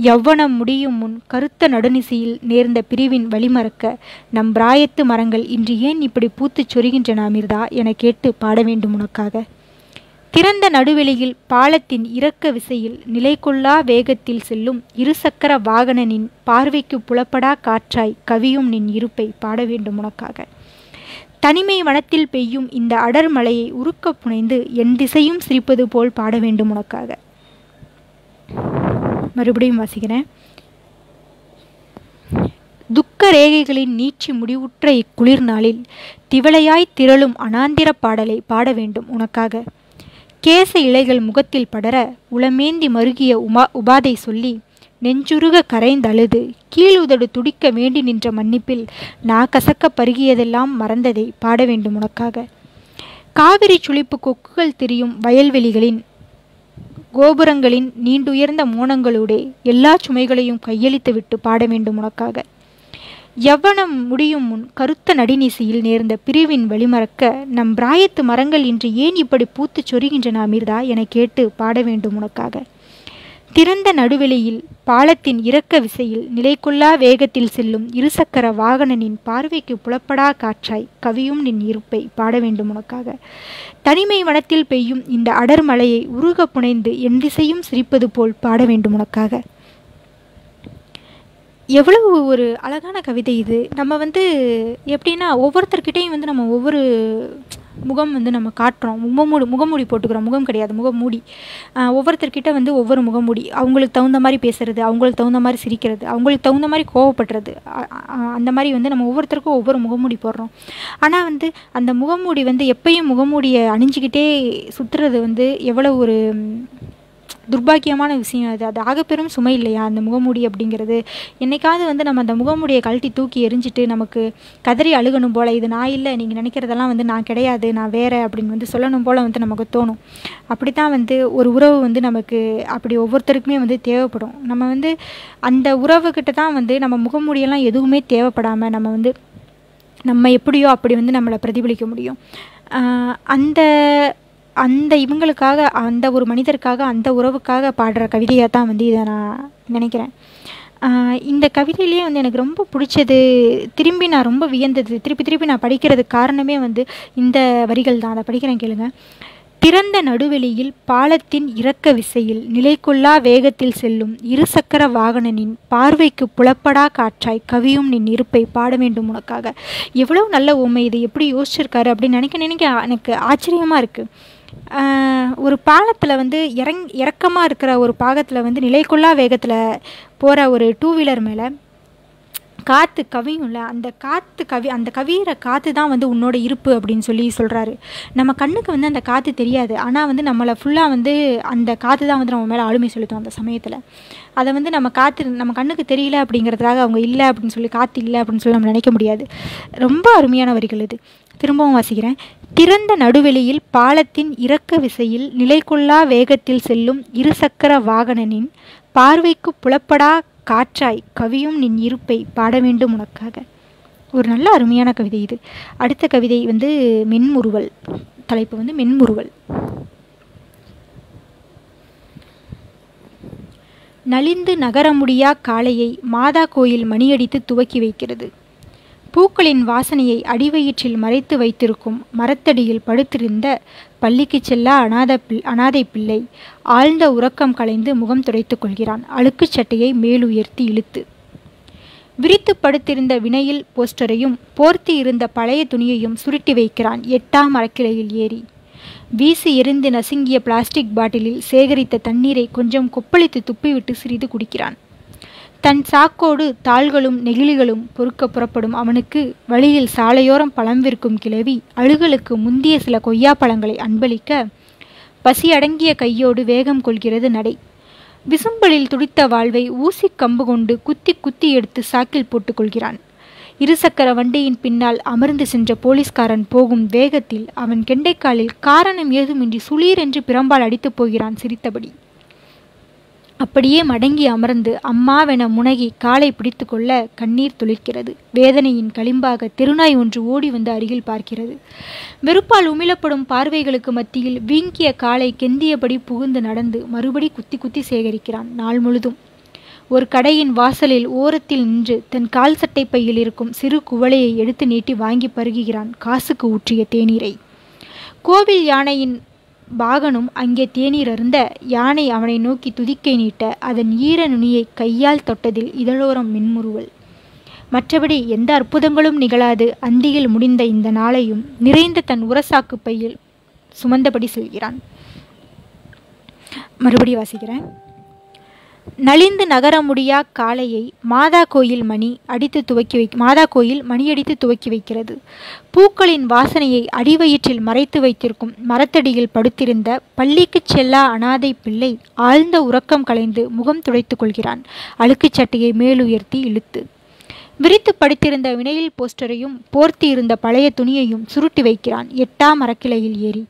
யவ்வனம் முடியும் முன் கருத்த நடுநிசையில் நேர்ந்த பிரிவின் வழிமறக்க நம் பிராயத்து மரங்கள் இன்று ஏன் இப்படி பூத்துச் சொரிகின்றன அமிர்தா? என கேட்டு பாட வேண்டும் உனக்காக. திறந்த நடுவெளியில் பாலத்தின் இறக்க விசையில் நிலை கொள்ளா வேகத்தில் செல்லும் இருசக்கர வாகனனின் பார்வைக்கு புலப்படா காற்றாய் கவியும் நின் இருப்பை பாட வேண்டும் உனக்காக. தனிமை வனத்தில் பெய்யும் இந்த அடர் மலையை உருக்க புனைந்து என் திசையும் சிரிப்பது போல் பாட வேண்டும் உனக்காக. மறுபடியும் வாசிக்கிறேன். துக்க ரேகைகளின் நீச்சி முடிவுற்ற இக்குளிர் நாளில் திவளையாய் திரளும் அனாந்திர பாடலை பாட வேண்டும் உனக்காக. கேச இலைகள் முகத்தில் படர உளமேந்தி மருகிய உமா உபாதை சொல்லி நெஞ்சுருக கரைந்தழுது கீழுதடு துடிக்க வேண்டி நின்ற மன்னிப்பில் நா கசக்க பருகியதெல்லாம் மறந்ததை பாட வேண்டும் உனக்காக. காவிரி சுழிப்பு கொக்குகள் திரியும் வயல்வெளிகளின் கோபுரங்களின் நீண்டுயர்ந்த மோனங்களோடே எல்லா சுமைகளையும் கையளித்து விட்டு பாட வேண்டும் உனக்காக. யவ்வனம் முடியும் முன் கருத்த நடிநீசியில் நேர்ந்த பிரிவின் வழிமறக்க நம் பிராயத்து மரங்கள் இன்று ஏன் இப்படி பூத்துச் சொரிகின்றன அமிர்தா என கேட்டு பாட வேண்டும் உனக்காக. திறந்த நடுவெளியில் பாலத்தின் இறக்க விசையில் நிலைக்குள்ளா வேகத்தில் செல்லும் இருசக்கர வாகனனின் பார்வைக்கு புலப்படா காற்றாய் கவியும் நின் இருப்பை பாட வேண்டும் உனக்காக. தனிமை வனத்தில் பெய்யும் இந்த அடர் மலையை உருக புனைந்து என் திசையும் சிரிப்பது போல் பாட வேண்டும் உனக்காக. எவ்வளவு ஒரு அழகான கவிதை இது. நம்ம வந்து எப்படின்னா ஒவ்வொருத்தர்கிட்டையும் வந்து நம்ம ஒவ்வொரு முகம் வந்து நம்ம காட்டுறோம். முகமூடி முகமூடி போட்டுக்கிறோம். முகம் கிடையாது. முகமூடி. ஒவ்வொருத்தர்கிட்ட வந்து ஒவ்வொரு முகமூடி. அவங்களுக்கு தகுந்த மாதிரி பேசுறது அவங்களுக்கு தகுந்த மாதிரி சிரிக்கிறது அவங்களுக்கு தகுந்த மாதிரி கோவப்படுறது. அந்த மாதிரி வந்து நம்ம ஒவ்வொருத்தருக்கும் ஒவ்வொரு முகமூடி போடுறோம். ஆனால் வந்து அந்த முகமூடி வந்து எப்பயும் முகமூடியை அணிஞ்சிக்கிட்டே சுற்றுறது வந்து எவ்வளோ ஒரு துர்பாக்கியமான விஷயம் அது. அது ஆகப்பெரும் சுமை இல்லையா? அந்த முகமூடி அப்படிங்கிறது. என்னைக்காவது வந்து நம்ம அந்த முகமூடியை கழட்டி தூக்கி எரிஞ்சிட்டு நமக்கு கதறி அழுகணும் போல் இது நான் இல்லை நீங்கள் நினைக்கிறதெல்லாம் வந்து நான் கிடையாது நான் வேறு அப்படின்னு வந்து சொல்லணும் போல் வந்து நமக்கு தோணும். அப்படி தான் வந்து ஒரு உறவு வந்து நமக்கு அப்படி ஒவ்வொருத்தருக்குமே வந்து தேவைப்படும். நம்ம வந்து அந்த உறவுக்கிட்ட தான் வந்து நம்ம முகமூடியெல்லாம் எதுவுமே தேவைப்படாமல் நம்ம வந்து நம்ம எப்படியோ அப்படி வந்து நம்மளை பிரதிபலிக்க முடியும். அந்த அந்த இவங்களுக்காக அந்த ஒரு மனிதருக்காக அந்த உறவுக்காக பாடுற கவிதையாக தான் வந்து இதை நான் நினைக்கிறேன். இந்த கவிதையிலேயே வந்து எனக்கு ரொம்ப பிடிச்சது திரும்பி நான் ரொம்ப வியந்தது திருப்பி திருப்பி நான் படிக்கிறதுக்கு காரணமே வந்து இந்த வரிகள் தான். அதை படிக்கிறேன் கேளுங்க. திறந்த நடுவெளியில் பாலத்தின் இறக்க விசையில் நிலைக்குள்ளா வேகத்தில் செல்லும் இருசக்கர வாகனனின் பார்வைக்கு புலப்படா காற்றாய் கவியும் நின் இருப்பை பாட வேண்டும் உனக்காக. எவ்வளோ நல்ல உண்மை இது எப்படி யோசிச்சிருக்காரு அப்படின்னு நினைக்க நினைக்க எனக்கு ஆச்சரியமாக இருக்குது ஒரு பாலத்தில் வந்து இறங் இறக்கமாக இருக்கிற ஒரு பாகத்தில் வந்து நிலைக்குள்ளா வேகத்தில் போகிற ஒரு டூ வீலர் மேலே காற்று கவியும்ல அந்த காற்று கவி அந்த கவியிற காற்று தான் வந்து உன்னோட இருப்பு அப்படின்னு சொல்லி சொல்கிறாரு நம்ம கண்ணுக்கு வந்து அந்த காற்று தெரியாது. ஆனால் வந்து நம்மளை ஃபுல்லாக வந்து அந்த காற்று தான் வந்து நம்ம மேலே ஆளுமை செலுத்தும் அந்த சமயத்தில். அதை வந்து நம்ம காற்று நம்ம கண்ணுக்கு தெரியல அப்படிங்கிறதுக்காக அவங்க இல்லை அப்படின்னு சொல்லி காற்று இல்லை அப்படின்னு சொல்லி நம்ம நினைக்க முடியாது. ரொம்ப அருமையான வரிகள் இது. திரும்பவும் வாசிக்கிறேன். திறந்த நடுவெளியில் பாலத்தின் இறக்க விசையில் நிலைக்குள்ளா வேகத்தில் செல்லும் இருசக்கர வாகனனின் பார்வைக்கு புலப்படா காற்றாய் கவியும் நின் இருப்பை பாட வேண்டும் உனக்காக. ஒரு நல்ல அருமையான கவிதை இது. அடுத்த கவிதை வந்து மென்முறுவல். தலைப்பு வந்து மென்முறுவல். நலிந்து நகர முடியா காளையை மாதா கோயில் மணியடித்து துவக்கி வைக்கிறது. பூக்களின் வாசனையை அடிவயிற்றில் மறைத்து வைத்திருக்கும் மரத்தடியில் படுத்திருந்த பள்ளிக்கு செல்லா அனாத பிள் அனாதை பிள்ளை ஆழ்ந்த உறக்கம் கலைந்து முகம் துடைத்துக் கொள்கிறான். அழுக்குச் சட்டையை மேலுயர்த்தி இழுத்து. விரித்து படுத்திருந்த வினையில் போஸ்டரையும் போர்த்தி இருந்த பழைய துணியையும் சுருட்டி வைக்கிறான். எட்டாம் மரக்கிளையில் ஏறி. வீசி எரிந்து நசுங்கிய பிளாஸ்டிக் பாட்டிலில் சேகரித்த தண்ணீரை கொஞ்சம் கொப்பளித்து துப்பிவிட்டு சிறிது குடிக்கிறான். தன் சாக்கோடு தாள்களும் நெகிழிகளும் பொறுக்க புறப்படும் அவனுக்கு வழியில் சாலையோரம் பழம் விற்கும் கிழவி அழுகலுக்கு முந்திய சில கொய்யா பழங்களை அன்பளிக்க பசி அடங்கிய கையோடு வேகம் கொள்கிறது நடை. விசும்பலில் துடித்த வாழ்வை ஊசி கம்பு கொண்டு குத்தி குத்தி எடுத்து சாக்கில் போட்டுக்கொள்கிறான் இருசக்கர வண்டியின் பின்னால் அமர்ந்து சென்ற போலீஸ்காரன் போகும் வேகத்தில் அவன் கெண்டைக்காலில் காரணம் ஏதுமின்றி சுளீரென்று பிரம்பால் அடித்துப் போகிறான் சிரித்தபடி. அப்படியே மடங்கி அமர்ந்து அம்மாவென முனகி காலை பிடித்து கொள்ள கண்ணீர் துளிர்க்கிறது. வேதனையின் களிம்பாக திருநாய் ஒன்று ஓடி வந்து அருகில் பார்க்கிறது. வெறுப்பால் உமிழப்படும் பார்வைகளுக்கு மத்தியில் வீங்கிய காலை கெந்தியபடி புகுந்து நடந்து மறுபடி குத்தி குத்தி சேகரிக்கிறான் நாள் முழுதும். ஒரு கடையின் வாசலில் ஓரத்தில் நின்று தன் கால் சட்டை பையில் இருக்கும் சிறு குவளையை எடுத்து நீட்டி வாங்கி பருகுகிறான் காசுக்கு ஊற்றிய தேநீரை. கோவில் யானையின் பாகனும் அங்கே தேநீர் அருந்த யானை அவனை நோக்கி துதிக்கை நீட்ட அதன் ஈர நுனியை கையால் தொட்டதில் இதழோரம் மின்முறுவல். மற்றபடி எந்த அற்புதங்களும் நிகழாது. அந்தியில் முடிந்த இந்த நாளையும் நிறைந்த தன் உரசாக்கு பையில் சுமந்தபடி செல்கிறான். மறுபடி வாசிக்கிறேன். நலிந்து நகர முடியா காளையை மாதா கோயில் மணி அடித்து துவக்கி வை மாதா கோயில் மணியடித்து துவக்கி வைக்கிறது. பூக்களின் வாசனையை அடிவயிற்றில் மறைத்து வைத்திருக்கும் மரத்தடியில் படுத்திருந்த பள்ளிக்குச் செல்லா அனாதை பிள்ளை ஆழ்ந்த உறக்கம் கலைந்து முகம் துடைத்துக் கொள்கிறான். அழுக்குச் சட்டையை மேலுயர்த்தி இழுத்து. விரித்து படுத்திருந்த வினையில் போஸ்டரையும் போர்த்தி இருந்த பழைய துணியையும் சுருட்டி வைக்கிறான். எட்டாம் மரக்கிளையில் ஏறி.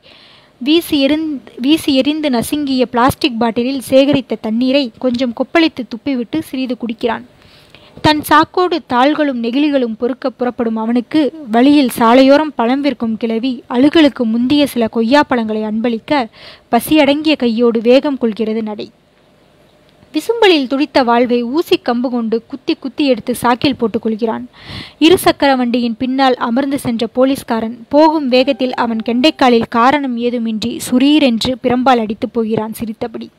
வீசி எரிந்து வீசி எரிந்து நசுங்கிய பிளாஸ்டிக் பாட்டிலில் சேகரித்த தண்ணீரை கொஞ்சம் கொப்பளித்து துப்பிவிட்டு சிறிது குடிக்கிறான். தன் சாக்கோடு தாள்களும் நெகிழிகளும் பொறுக்க புறப்படும் அவனுக்கு வழியில் சாலையோரம் பழம் விற்கும் கிழவி அழுகலுக்கு முந்திய சில கொய்யா பழங்களை அன்பளிக்க பசியடங்கிய கையோடு வேகம் கொள்கிறது நடை. விசும்பலில் துடித்த வாழ்வை ஊசி கம்பு கொண்டு குத்தி குத்தி எடுத்து சாக்கில் போட்டுக்கொள்கிறான். இரு சக்கர வண்டியின் பின்னால் அமர்ந்து சென்ற போலீஸ்காரன் போகும் வேகத்தில் அவன் கெண்டைக்காலில் காரணம் ஏதுமின்றி சுரீரென்று பிரம்பால் அடித்துப் போகிறான் சிரித்தபடி.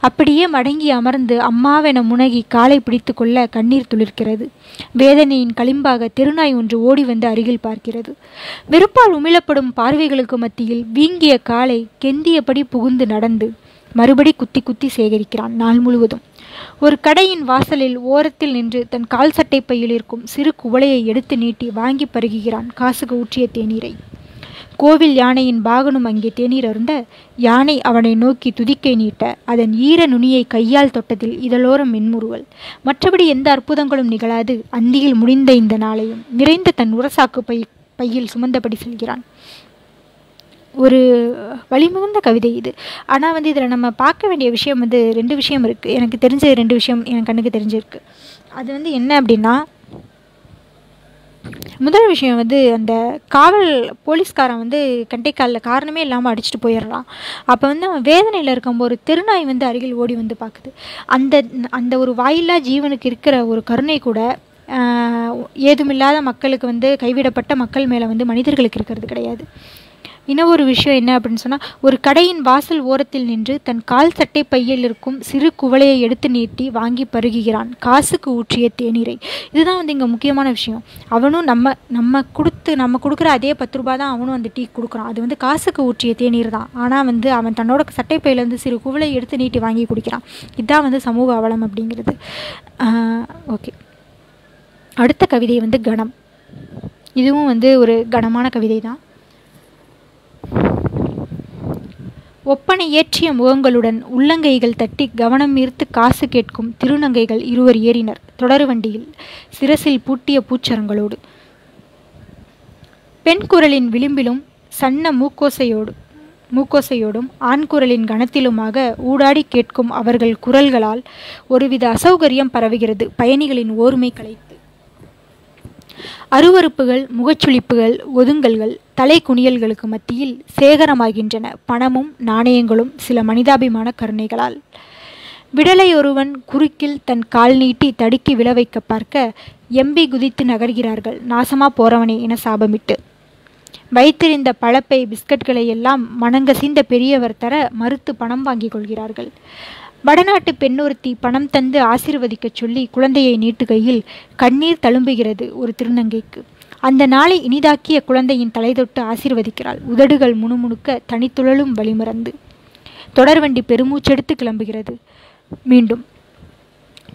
அப்படியே மடங்கி அமர்ந்து அம்மாவென முனகி காலை பிடித்து கொள்ள கண்ணீர் துளிர்க்கிறது. வேதனையின் களிம்பாக தெருநாய் ஒன்று ஓடி வந்து அருகில் பார்க்கிறது. வெறுப்பால் உமிழப்படும் பார்வைகளுக்கு மத்தியில் வீங்கிய காலை கெந்தியபடி புகுந்து நடந்து மறுபடி குத்தி குத்தி சேகரிக்கிறான் நாள் முழுவதும். ஒரு கடையின் வாசலில் ஓரத்தில் நின்று தன் கால் சட்டை பையில் இருக்கும் சிறு குவளையை எடுத்து நீட்டி வாங்கி பருகுகிறான் காசுக்கு ஊற்றிய தேநீரை. கோவில் யானையின் பாகனும் அங்கே தேநீர் அருந்த யானை அவனை நோக்கி துதிக்கை நீட்ட அதன் ஈர நுனியை கையால் தொட்டதில் இதழோரம் மென்முறுவல். மற்றபடி எந்த அற்புதங்களும் நிகழாது. அந்தியில் முடிந்த இந்த நாளையும் நிறைந்த தன் உரசாக்கு பை பையில் சுமந்தபடி செல்கிறான். ஒரு வழிமிகுந்த கவிதை இது. ஆனால் வந்து இதில் நம்ம பார்க்க வேண்டிய விஷயம் வந்து ரெண்டு விஷயம் இருக்குது எனக்கு தெரிஞ்ச ரெண்டு விஷயம் என் கண்ணுக்கு தெரிஞ்சிருக்கு. அது வந்து என்ன அப்படின்னா முதல் விஷயம் வந்து அந்த காவல் போலீஸ்காரன் வந்து கண்டைக்காலில் காரணமே இல்லாமல் அடிச்சுட்டு போயிடுறான். அப்போ வந்து அவன் வேதனையில் இருக்கும்போது ஒரு திருநாய் வந்து அருகில் ஓடி வந்து பார்க்குது அந்த அந்த ஒரு வாயில்லா ஜீவனுக்கு இருக்கிற ஒரு கருணை கூட ஏதுமில்லாத மக்களுக்கு வந்து கைவிடப்பட்ட மக்கள் மேலே வந்து மனிதர்களுக்கு இருக்கிறது கிடையாது. இன்னும் ஒரு விஷயம் என்ன அப்படின்னு சொன்னால் ஒரு கடையின் வாசல் ஓரத்தில் நின்று தன் கால் சட்டை பையில் இருக்கும் சிறு குவளையை எடுத்து நீட்டி வாங்கி பருகுகிறான். காசுக்கு ஊற்றிய தேநீரை. இதுதான் வந்து இங்கே முக்கியமான விஷயம். அவனும் நம்ம நம்ம கொடுத்து நம்ம கொடுக்குற அதே பத்து ரூபா தான் அவனும் அந்த டீ கொடுக்குறான். அது வந்து காசுக்கு ஊற்றிய தேநீர் தான். ஆனால் வந்து அவன் தன்னோட சட்டை பையிலேருந்து சிறு குவளை எடுத்து நீட்டி வாங்கி குடிக்கிறான். இதுதான் வந்து சமூக அவலம் அப்படிங்கிறது. ஓகே. அடுத்த கவிதை வந்து கணம். இதுவும் வந்து ஒரு கனமான கவிதை தான். ஒப்பனை ஏற்றிய முகங்களுடன் உள்ளங்கைகள் தட்டி கவனம் ஈர்த்து காசு கேட்கும் திருநங்கைகள் இருவர் ஏறினர். தொடர்வண்டியில் சிரசில் பூட்டிய பூச்சரங்களோடு. பெண் குரலின் விளிம்பிலும் சன்ன மூக்கோசையோடு மூக்கோசையோடும் ஆண் குரலின் கணத்திலுமாக ஊடாடி கேட்கும் அவர்கள் குரல்களால் ஒருவித அசௌகரியம் பரவுகிறது. பயணிகளின் ஓர்மை கலை அருவறுப்புகள் முகச்சுளிப்புகள் ஒதுங்கல்கள் தலை குனியல்களுக்கு மத்தியில் சேகரமாகின்றன பணமும் நாணயங்களும் சில மனிதாபிமான கருணைகளால். விடலை ஒருவன் குறுக்கில் தன் கால் நீட்டி தடுக்கி விழ வைக்க பார்க்க எம்பி குதித்து நகர்கிறார்கள். நாசமா போறவனே என சாபமிட்டு. வைத்திருந்த பழப்பை பிஸ்கட்களை எல்லாம் மணங்கசிந்த பெரியவர் தர மறுத்து பணம் வாங்கிக் கொள்கிறார்கள். வடநாட்டு பெண்ணொருத்தி பணம் தந்து ஆசிர்வதிக்கச் சொல்லி குழந்தையை நீட்டுகையில் கண்ணீர் தழும்புகிறது ஒரு திருநங்கைக்கு. அந்த நாளை இனிதாக்கிய குழந்தையின் தலைதொட்டு ஆசிர்வதிக்கிறாள். உதடுகள் முணுமுணுக்க தனித்துழலும் வழிமறந்து. தொடர்வண்டி பெருமூச்செடுத்து கிளம்புகிறது. மீண்டும்.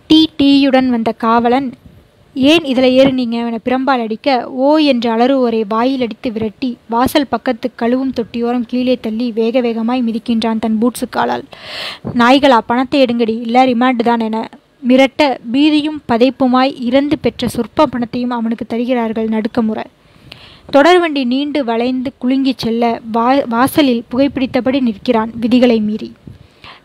டி. டீயுடன் வந்த காவலன் ஏன் இதில் ஏறினீங்க? என பிரம்பால் அடிக்க ஓ என்று அலறுவோரை வாயில் அடித்து விரட்டி வாசல் பக்கத்து கழுவும் தொட்டியோரம் கீழே தள்ளி வேக வேகமாய் மிதிக்கின்றான் தன் பூட்ஸு காலால் நாய்களா பணத்தை எடுங்கடி இல்லை ரிமாண்டு தான் என மிரட்ட பீதியும் பதைப்புமாய் இறந்து பெற்ற சொற்ப பணத்தையும் அவனுக்கு தருகிறார்கள் நடுக்கமுறை தொடர்வண்டி நீண்டு வளைந்து குலுங்கிச் செல்ல வா வாசலில் புகைப்பிடித்தபடி நிற்கிறான் விதிகளை மீறி.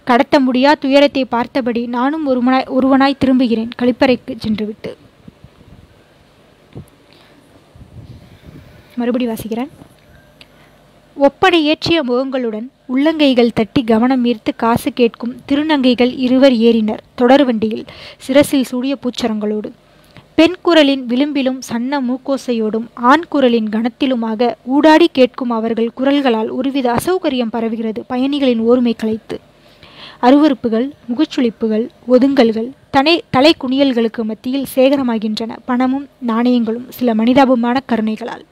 கடத்த முடியா? துயரத்தை பார்த்தபடி நானும் ஒருவனாய் ஒருவனாய் திரும்புகிறேன் கழிப்பறைக்கு சென்றுவிட்டு. மறுபடி வாசிக்கிறேன். ஒப்படை ஏற்றிய முகங்களுடன் உள்ளங்கைகள் தட்டி கவனம் ஈர்த்து காசு கேட்கும் திருநங்கைகள் இருவர் ஏறினர் தொடர் வண்டியில் சிரசில் சூடிய பூச்சரங்களோடு. பெண் குரலின் விளிம்பிலும் சன்ன மூக்கோசையோடும் ஆண் குரலின் கணத்திலுமாக ஊடாடி கேட்கும் அவர்கள் குரல்களால் ஒருவித அசௌகரியம் பரவுகிறது பயணிகளின் ஓர்மை கலைத்து அருவறுப்புகள் முகச்சுளிப்புகள் ஒதுங்கல்கள் தனை தலை குனியல்களுக்கு மத்தியில் சேகரமாகின்றன பணமும் நாணயங்களும் சில மனிதாபமான கருணைகளால்.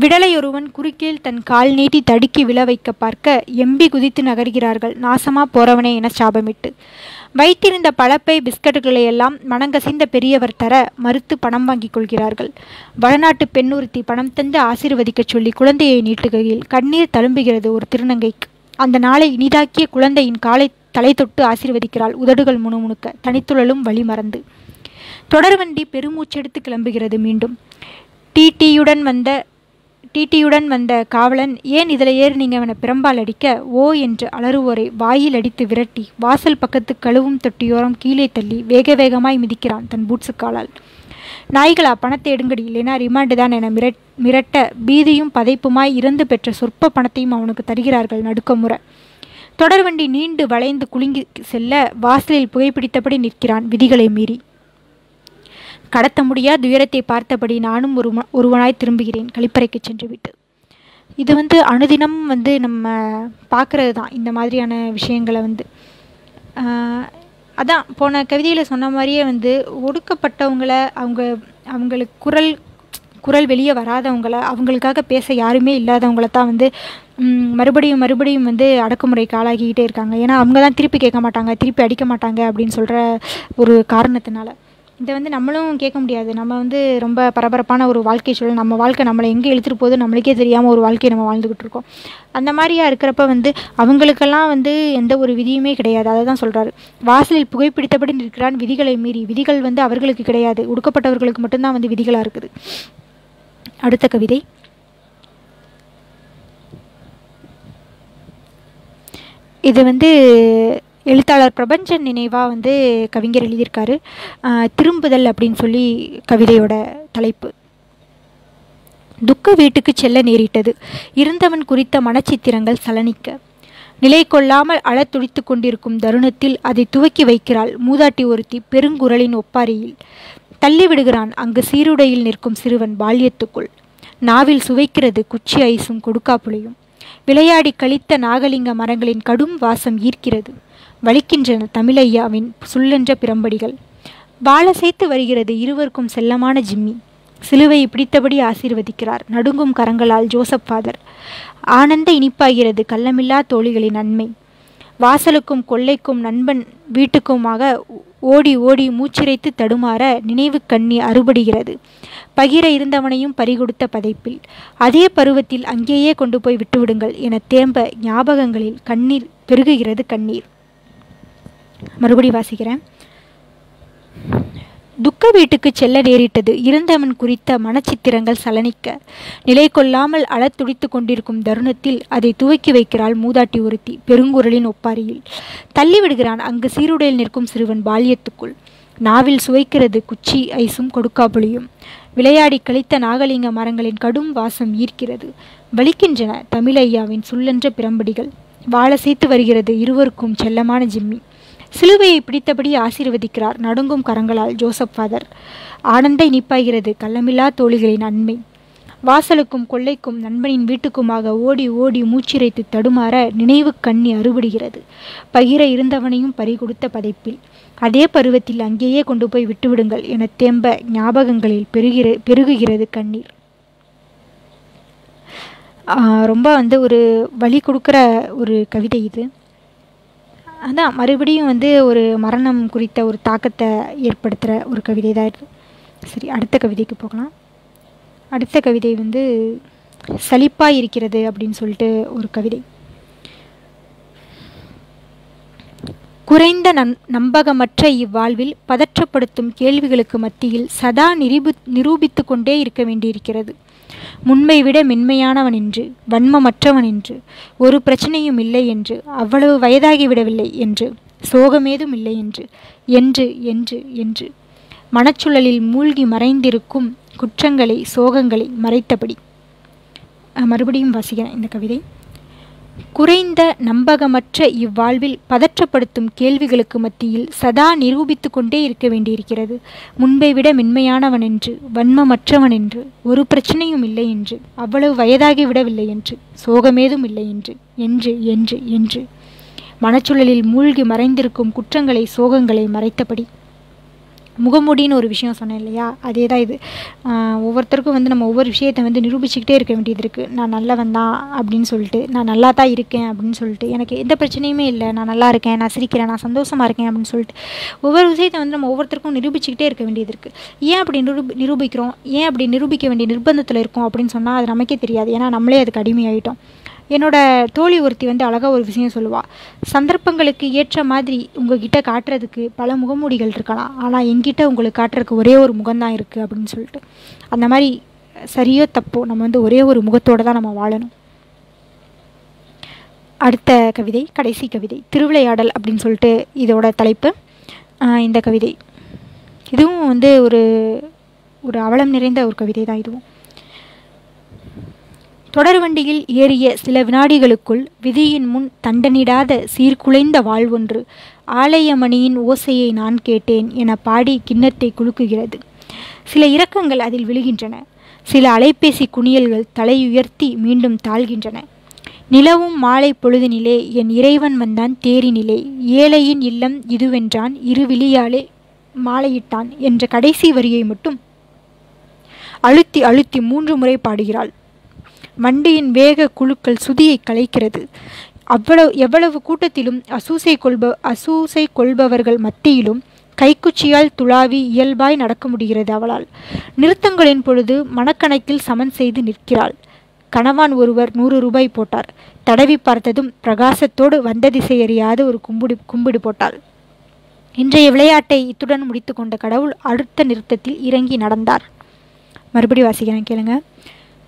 விடலையொருவன் குறுக்கில் தன் கால் நீட்டி தடுக்கி விழ வைக்க பார்க்க எம்பி குதித்து நகர்கிறார்கள். நாசமா போறவனே என சாபமிட்டு. வைத்திருந்த பழப்பை பிஸ்கட்டுகளை எல்லாம் மனங்கசிந்த பெரியவர் தர மறுத்து பணம் வாங்கிக் கொள்கிறார்கள். வடநாட்டு பெண்ணுறுத்தி பணம் தந்து ஆசீர்வதிக்கச் சொல்லி குழந்தையை நீட்டுகையில் கண்ணீர் தழும்புகிறது ஒரு திருநங்கைக்கு. அந்த நாளை இனிதாக்கிய குழந்தையின் காலை தலை தொட்டு ஆசீர்வதிக்கிறாள் உதடுகள் முணுமுணுக்க தனித்துழலும் வழி மறந்து. தொடர்வண்டி பெருமூச்செடுத்து கிளம்புகிறது மீண்டும். டி. டீயுடன் வந்த டிடியுடன் வந்த காவலன் ஏன் இதில் ஏறி நீங்கள் அவனை பிரம்பால் அடிக்க? ஓ என்று அலறுவோரை வாயில் அடித்து விரட்டி வாசல் பக்கத்து கழுவும் தொட்டியோரம் கீழே தள்ளி வேக வேகமாய் மிதிக்கிறான் தன் பூட்ஸு காலால் நாய்களா பணத்தை எடுங்கடி இல்லைனா ரிமாண்டு தான் என மிரட் மிரட்ட பீதியும் பதைப்புமாய் இறந்து பெற்ற சொற்ப பணத்தையும் அவனுக்கு தருகிறார்கள் நடுக்கமுறை. தொடர்வண்டி நீண்டு வளைந்து குலுங்கி செல்ல வாசலில் புகைப்பிடித்தபடி நிற்கிறான் விதிகளை மீறி. கடத்த முடியா துயரத்தை பார்த்தபடி நானும் ஒரு ஒருவனாய் திரும்புகிறேன். கழிப்பறைக்கு சென்று விட்டு இது வந்து அனுதினம் வந்து நம்ம பார்க்குறது தான் இந்த மாதிரியான விஷயங்களை வந்து. அதான் போன கவிதையில் சொன்ன மாதிரியே வந்து ஒடுக்கப்பட்டவங்கள அவங்க அவங்களுக்கு குரல் குரல் வெளியே வராதவங்கள அவங்களுக்காக பேச யாருமே இல்லாதவங்கள தான் வந்து மறுபடியும் மறுபடியும் வந்து அடக்குமுறைக்கு ஆளாகிக்கிட்டே இருக்காங்க. ஏன்னா அவங்க தான் திருப்பி கேட்க மாட்டாங்க திருப்பி அடிக்க மாட்டாங்க அப்படின்னு சொல்கிற ஒரு காரணத்தினால. இதை வந்து நம்மளும் கேட்க முடியாது. நம்ம வந்து ரொம்ப பரபரப்பான ஒரு வாழ்க்கை சூழல் நம்ம வாழ்க்கை நம்மளை எங்கே இழுத்துட்டு போகுது நம்மளுக்கே தெரியாமல் ஒரு வாழ்க்கையை நம்ம வாழ்ந்துக்கிட்டு இருக்கோம். அந்த மாதிரியா இருக்கிறப்ப வந்து அவங்களுக்கெல்லாம் வந்து எந்த ஒரு விதியுமே கிடையாது. அதை தான் சொல்கிறாரு வாசலில் புகைப்பிடித்தபடி நிற்கிறான் விதிகளை மீறி. விதிகள் வந்து அவர்களுக்கு கிடையாது. ஒடுக்கப்பட்டவர்களுக்கு மட்டும்தான் வந்து விதிகளாக இருக்குது. அடுத்த கவிதை. இது வந்து எழுத்தாளர் பிரபஞ்சன் நினைவாக வந்து கவிஞர் எழுதியிருக்காரு. திரும்புதல் அப்படின்னு சொல்லி கவிதையோட தலைப்பு. துக்க வீட்டுக்கு செல்ல நேரிட்டது. இருந்தவன் குறித்த மனச்சித்திரங்கள் சலனிக்க. நிலை கொள்ளாமல் அழத் துடித்து கொண்டிருக்கும் தருணத்தில் அதை துவக்கி வைக்கிறாள் மூதாட்டி ஒருத்தி பெருங்குரலின் ஒப்பாரியில். தள்ளிவிடுகிறான் அங்கு சீருடையில் நிற்கும் சிறுவன் பால்யத்துக்குள். நாவில் சுவைக்கிறது குச்சி ஐசும் கொடுக்காப்புளையும் விளையாடி கழித்த நாகலிங்க மரங்களின் கடும் வாசம் ஈர்க்கிறது. வலிக்கின்றன தமிழையாவின் சுள்ளென்ற பிரம்படிகள். வாழசைத்து வருகிறது இருவருக்கும் செல்லமான ஜிம்மி. சிலுவை பிடித்தபடி ஆசீர்வதிக்கிறார். நடுங்கும் கரங்களால் ஜோசப் ஃபாதர். ஆனந்த இனிப்பாகிறது கள்ளமில்லா தோழிகளின் நன்மை. வாசலுக்கும் கொள்ளைக்கும் நண்பன் வீட்டுக்குமாக ஓடி ஓடி மூச்சிறைத்து தடுமாற நினைவு கண்ணி அறுபடுகிறது. பகிர இருந்தவனையும் பறிகொடுத்த பதைப்பில். அதே பருவத்தில் அங்கேயே கொண்டு போய் விட்டுவிடுங்கள் என தேம்ப ஞாபகங்களில் கண்ணீர் பெருகுகிறது கண்ணீர். மறுபடி வாசிக்கிறேன். துக்க வீட்டுக்கு செல்ல நேரிட்டது. இருந்தவன் குறித்த மனச்சித்திரங்கள் சலனிக்க. நிலை கொள்ளாமல் அழத் துடித்து கொண்டிருக்கும் தருணத்தில் அதை துவக்கி வைக்கிறாள் மூதாட்டி ஒருத்தி பெருங்குரலின் ஒப்பாரியில். தள்ளிவிடுகிறான் அங்கு சீருடையில் நிற்கும் சிறுவன் பால்யத்துக்குள். நாவில் சுவைக்கிறது குச்சி ஐசும் கொடுக்காப்புளியும். விளையாடி கழித்த நாகலிங்க மரங்களின் கடும் வாசம் ஈர்க்கிறது. வலிக்கின்றன தமிழையாவின் சுள்ளென்ற பிரம்படிகள். வாழ சேர்த்து வருகிறது இருவருக்கும் செல்லமான ஜிம்மி. சிலுவையை பிடித்தபடி ஆசீர்வதிக்கிறார் நடுங்கும் கரங்களால் ஜோசப் ஃபாதர். ஆனந்தை நிப்பாகிறது கள்ளமில்லா தோழிகளின் அண்மை. வாசலுக்கும் கொள்ளைக்கும் நண்பனின் வீட்டுக்குமாக ஓடி ஓடி மூச்சிறைத்து தடுமாற நினைவு கண்ணி அறுபடுகிறது. பகிர இருந்தவனையும் பறிகொடுத்த பதைப்பில். அதே பருவத்தில் அங்கேயே கொண்டு போய் விட்டுவிடுங்கள் என தேம்ப ஞாபகங்களில் பெருகிற பெருகுகிறது கண்ணீர். ரொம்ப வந்து ஒரு வழி கொடுக்குற ஒரு கவிதை இது. அதான் மறுபடியும் வந்து ஒரு மரணம் குறித்த ஒரு தாக்கத்தை ஏற்படுத்துகிற ஒரு கவிதை தான் இருக்குது சரி அடுத்த கவிதைக்கு போகலாம். அடுத்த கவிதை வந்து சலிப்பாக இருக்கிறது அப்படின்னு சொல்லிட்டு ஒரு கவிதை. குறைந்த நன் நம்பகமற்ற இவ்வாழ்வில் பதற்றப்படுத்தும் கேள்விகளுக்கு மத்தியில் சதா நிரூபி நிரூபித்து கொண்டே இருக்க வேண்டியிருக்கிறது. முன்மை விட மென்மையானவன் என்று வன்மமற்றவன் என்று ஒரு பிரச்சனையும் இல்லை என்று அவ்வளவு வயதாகிவிடவில்லை என்று சோகமேதும் இல்லை என்று என்று என்று என்று. மனச்சுழலில் மூழ்கி மறைந்திருக்கும் குற்றங்களை சோகங்களை மறைத்தபடி. மறுபடியும் வாசிக்கிறேன் இந்த கவிதை. குறைந்த நம்பகமற்ற இவ்வாழ்வில் பதற்றப்படுத்தும் கேள்விகளுக்கு மத்தியில் சதா நிரூபித்து கொண்டே இருக்க வேண்டியிருக்கிறது. முன்பை விட மென்மையானவன் என்று வன்மமற்றவன் என்று ஒரு பிரச்சனையும் இல்லை என்று அவ்வளவு வயதாகி விடவில்லை என்று சோகமேதும் இல்லை என்று என்று என்று என்று. மனச்சுழலில் மூழ்கி மறைந்திருக்கும் குற்றங்களை சோகங்களை மறைத்தபடி முகமூடின்னு ஒரு விஷயம் சொன்னேன் இல்லையா? அதே தான் இது ஒவ்வொருத்தருக்கும் வந்து நம்ம ஒவ்வொரு விஷயத்தை வந்து நிரூபிச்சுக்கிட்டே இருக்க வேண்டியது இருக்குது நான் நல்லவன் தான் அப்படின்னு சொல்லிட்டு நான் நல்லா தான் இருக்கேன் அப்படின்னு சொல்லிட்டு எனக்கு எந்த பிரச்சனையுமே இல்லை. நான் நல்லா இருக்கேன் நான் சிரிக்கிறேன் நான் சந்தோஷமாக இருக்கேன் அப்படின்னு சொல்லிட்டு ஒவ்வொரு விஷயத்தை வந்து நம்ம ஒவ்வொருத்தருக்கும் நிரூபிச்சுக்கிட்டே இருக்க வேண்டியது இருக்குது ஏன் அப்படி நிரூபி நிரூபிக்கிறோம்? ஏன் அப்படி நிரூபிக்க வேண்டிய நிர்பந்தத்தில் இருக்கோம் அப்படின்னு சொன்னால் அது நமக்கே தெரியாது. ஏன்னா நம்மளே அதுக்கு அடிமையாயிட்டோம். என்னோட தோழி ஒருத்தி வந்து அழகாக ஒரு விஷயம் சொல்லுவாள் சந்தர்ப்பங்களுக்கு ஏற்ற மாதிரி உங்ககிட்ட காட்டுறதுக்கு பல முகமூடிகள் இருக்கலாம். ஆனால் எங்கிட்ட உங்களுக்கு காட்டுறதுக்கு ஒரே ஒரு முகம்தான் இருக்குது அப்படின்னு சொல்லிட்டு. அந்த மாதிரி சரியோ தப்போ நம்ம வந்து ஒரே ஒரு முகத்தோடு தான் நம்ம வாழணும். அடுத்த கவிதை கடைசி கவிதை. திருவிளையாடல் அப்படின்னு சொல்லிட்டு இதோட தலைப்பு. இந்த கவிதை. இதுவும் வந்து ஒரு ஒரு அவலம் நிறைந்த ஒரு கவிதை தான் இதுவும். தொடர்வண்டியில் ஏறிய சில வினாடிகளுக்குள் விதியின் முன் தண்டனிடாத சீர்குலைந்த வாழ்வொன்று ஆலயமணியின் ஓசையை நான் கேட்டேன் என பாடி கிண்ணத்தை குலுக்குகிறது. சில இரக்கங்கள் அதில் விழுகின்றன. சில அலைபேசி குனியல்கள் தலையுயர்த்தி மீண்டும் தாழ்கின்றன. நிலவும் மாலை பொழுதினிலே என் இறைவன் வந்தான் தேரினிலே. ஏழையின் இல்லம் இதுவென்றான் இரு விழியாலே மாலையிட்டான் என்ற கடைசி வரியை மட்டும் அழுத்தி அழுத்தி மூன்று முறை பாடுகிறாள். வண்டியின் வேக குழுக்கள் சுதியை கலைக்கிறது. அவ்வளவு எவ்வளவு கூட்டத்திலும் அசூசை கொள்ப அசூசை கொள்பவர்கள் மத்தியிலும் கைக்குச்சியால் துளாவி இயல்பாய் நடக்க முடிகிறது அவளால். நிறுத்தங்களின் பொழுது மனக்கணக்கில் சமன் செய்து நிற்கிறாள். கணவான் ஒருவர் நூறு ரூபாய் போட்டார். தடவி பார்த்ததும் பிரகாசத்தோடு வந்த திசை அறியாத ஒரு கும்பிடு கும்பிடு போட்டாள். இன்றைய விளையாட்டை இத்துடன் முடித்து கொண்ட கடவுள் அடுத்த நிறுத்தத்தில் இறங்கி நடந்தார். மறுபடி வாசிக்கிறேன் கேளுங்க.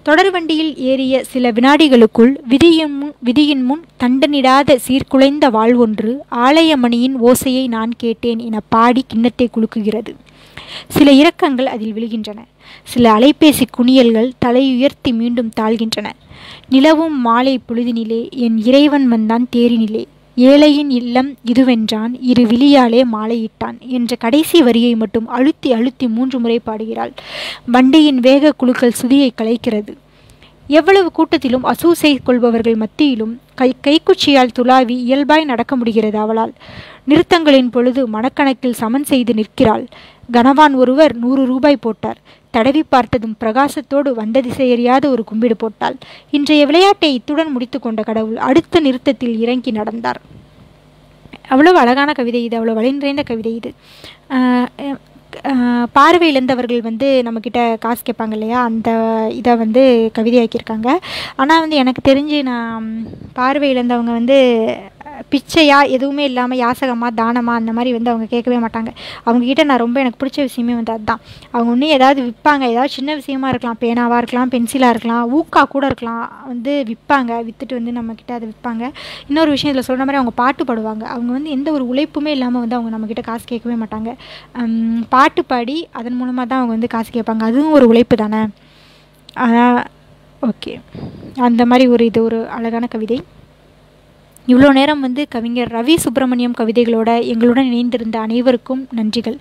தொடர்வண்டியில் ஏறிய சில வினாடிகளுக்குள் விதியின் முன் விதியின் முன் தண்டனிடாத சீர்குலைந்த வாழ்வொன்று ஆலயமணியின் ஓசையை நான் கேட்டேன் என பாடி கிண்ணத்தை குலுக்குகிறது. சில இரக்கங்கள் அதில் விழுகின்றன. சில அலைபேசி குனியல்கள் தலையுயர்த்தி மீண்டும் தாழ்கின்றன. நிலவும் மாலை பொழுதினிலே என் இறைவன் வந்தான் தேரினிலே. ஏழையின் இல்லம் இதுவென்றான் இரு விழியாலே மாலையிட்டான் என்ற கடைசி வரியை மட்டும் அழுத்தி அழுத்தி மூன்று முறை பாடுகிறாள். வண்டியின் வேக குழுக்கள் சுதியை கலைக்கிறது. எவ்வளவு கூட்டத்திலும் அசூசை கொள்பவர்கள் மத்தியிலும் கை கைக்குச்சியால் துளாவி இயல்பாய் நடக்க முடிகிறது அவளால். நிறுத்தங்களின் பொழுது மனக்கணக்கில் சமன் செய்து நிற்கிறாள். கனவான் ஒருவர் நூறு ரூபாய் போட்டார். தடவி பார்த்ததும் பிரகாசத்தோடு வந்த திசையறியாத ஒரு கும்பிடு போட்டாள். இன்றைய விளையாட்டை இத்துடன் முடித்து கொண்ட கடவுள் அடுத்த நிறுத்தத்தில் இறங்கி நடந்தார். அவ்வளவு அழகான கவிதை இது அவ்வளோ வழி நிறைந்த கவிதை இது. பார்வை இழந்தவர்கள் வந்து நம்மக்கிட்ட காசு கேட்பாங்க இல்லையா? அந்த இதை வந்து கவிதையாக்கியிருக்காங்க. ஆனால் வந்து எனக்கு தெரிஞ்சு நான் பார்வை இழந்தவங்க வந்து பிச்சையாக எதுவுமே இல்லாமல் யாசகமாக தானமாக அந்த மாதிரி வந்து அவங்க கேட்கவே மாட்டாங்க. அவங்கக்கிட்ட நான் ரொம்ப எனக்கு பிடிச்ச விஷயமே வந்து அதுதான் அவங்க இன்னும் ஏதாவது விற்பாங்க ஏதாவது சின்ன விஷயமா இருக்கலாம் பேனாவாக இருக்கலாம் பென்சிலாக இருக்கலாம் ஊக்கா கூட இருக்கலாம் வந்து விற்பாங்க விற்றுட்டு வந்து நம்மக்கிட்ட அதை விற்பாங்க இன்னொரு விஷயம் இதில் சொல்கிற மாதிரி அவங்க பாட்டு பாடுவாங்க. அவங்க வந்து எந்த ஒரு உழைப்புமே இல்லாமல் வந்து அவங்க நம்மக்கிட்ட காசு கேட்கவே மாட்டாங்க. பாட்டு பாடி அதன் மூலமாக தான் அவங்க வந்து காசு கேட்பாங்க. அதுவும் ஒரு உழைப்பு தானே. ஓகே. அந்த மாதிரி ஒரு இது ஒரு அழகான கவிதை. இவ்வளோ நேரம் வந்து கவிஞர் ரவி சுப்பிரமணியம் கவிதைகளோட எங்களுடன் இணைந்திருந்த அனைவருக்கும் நன்றிகள்.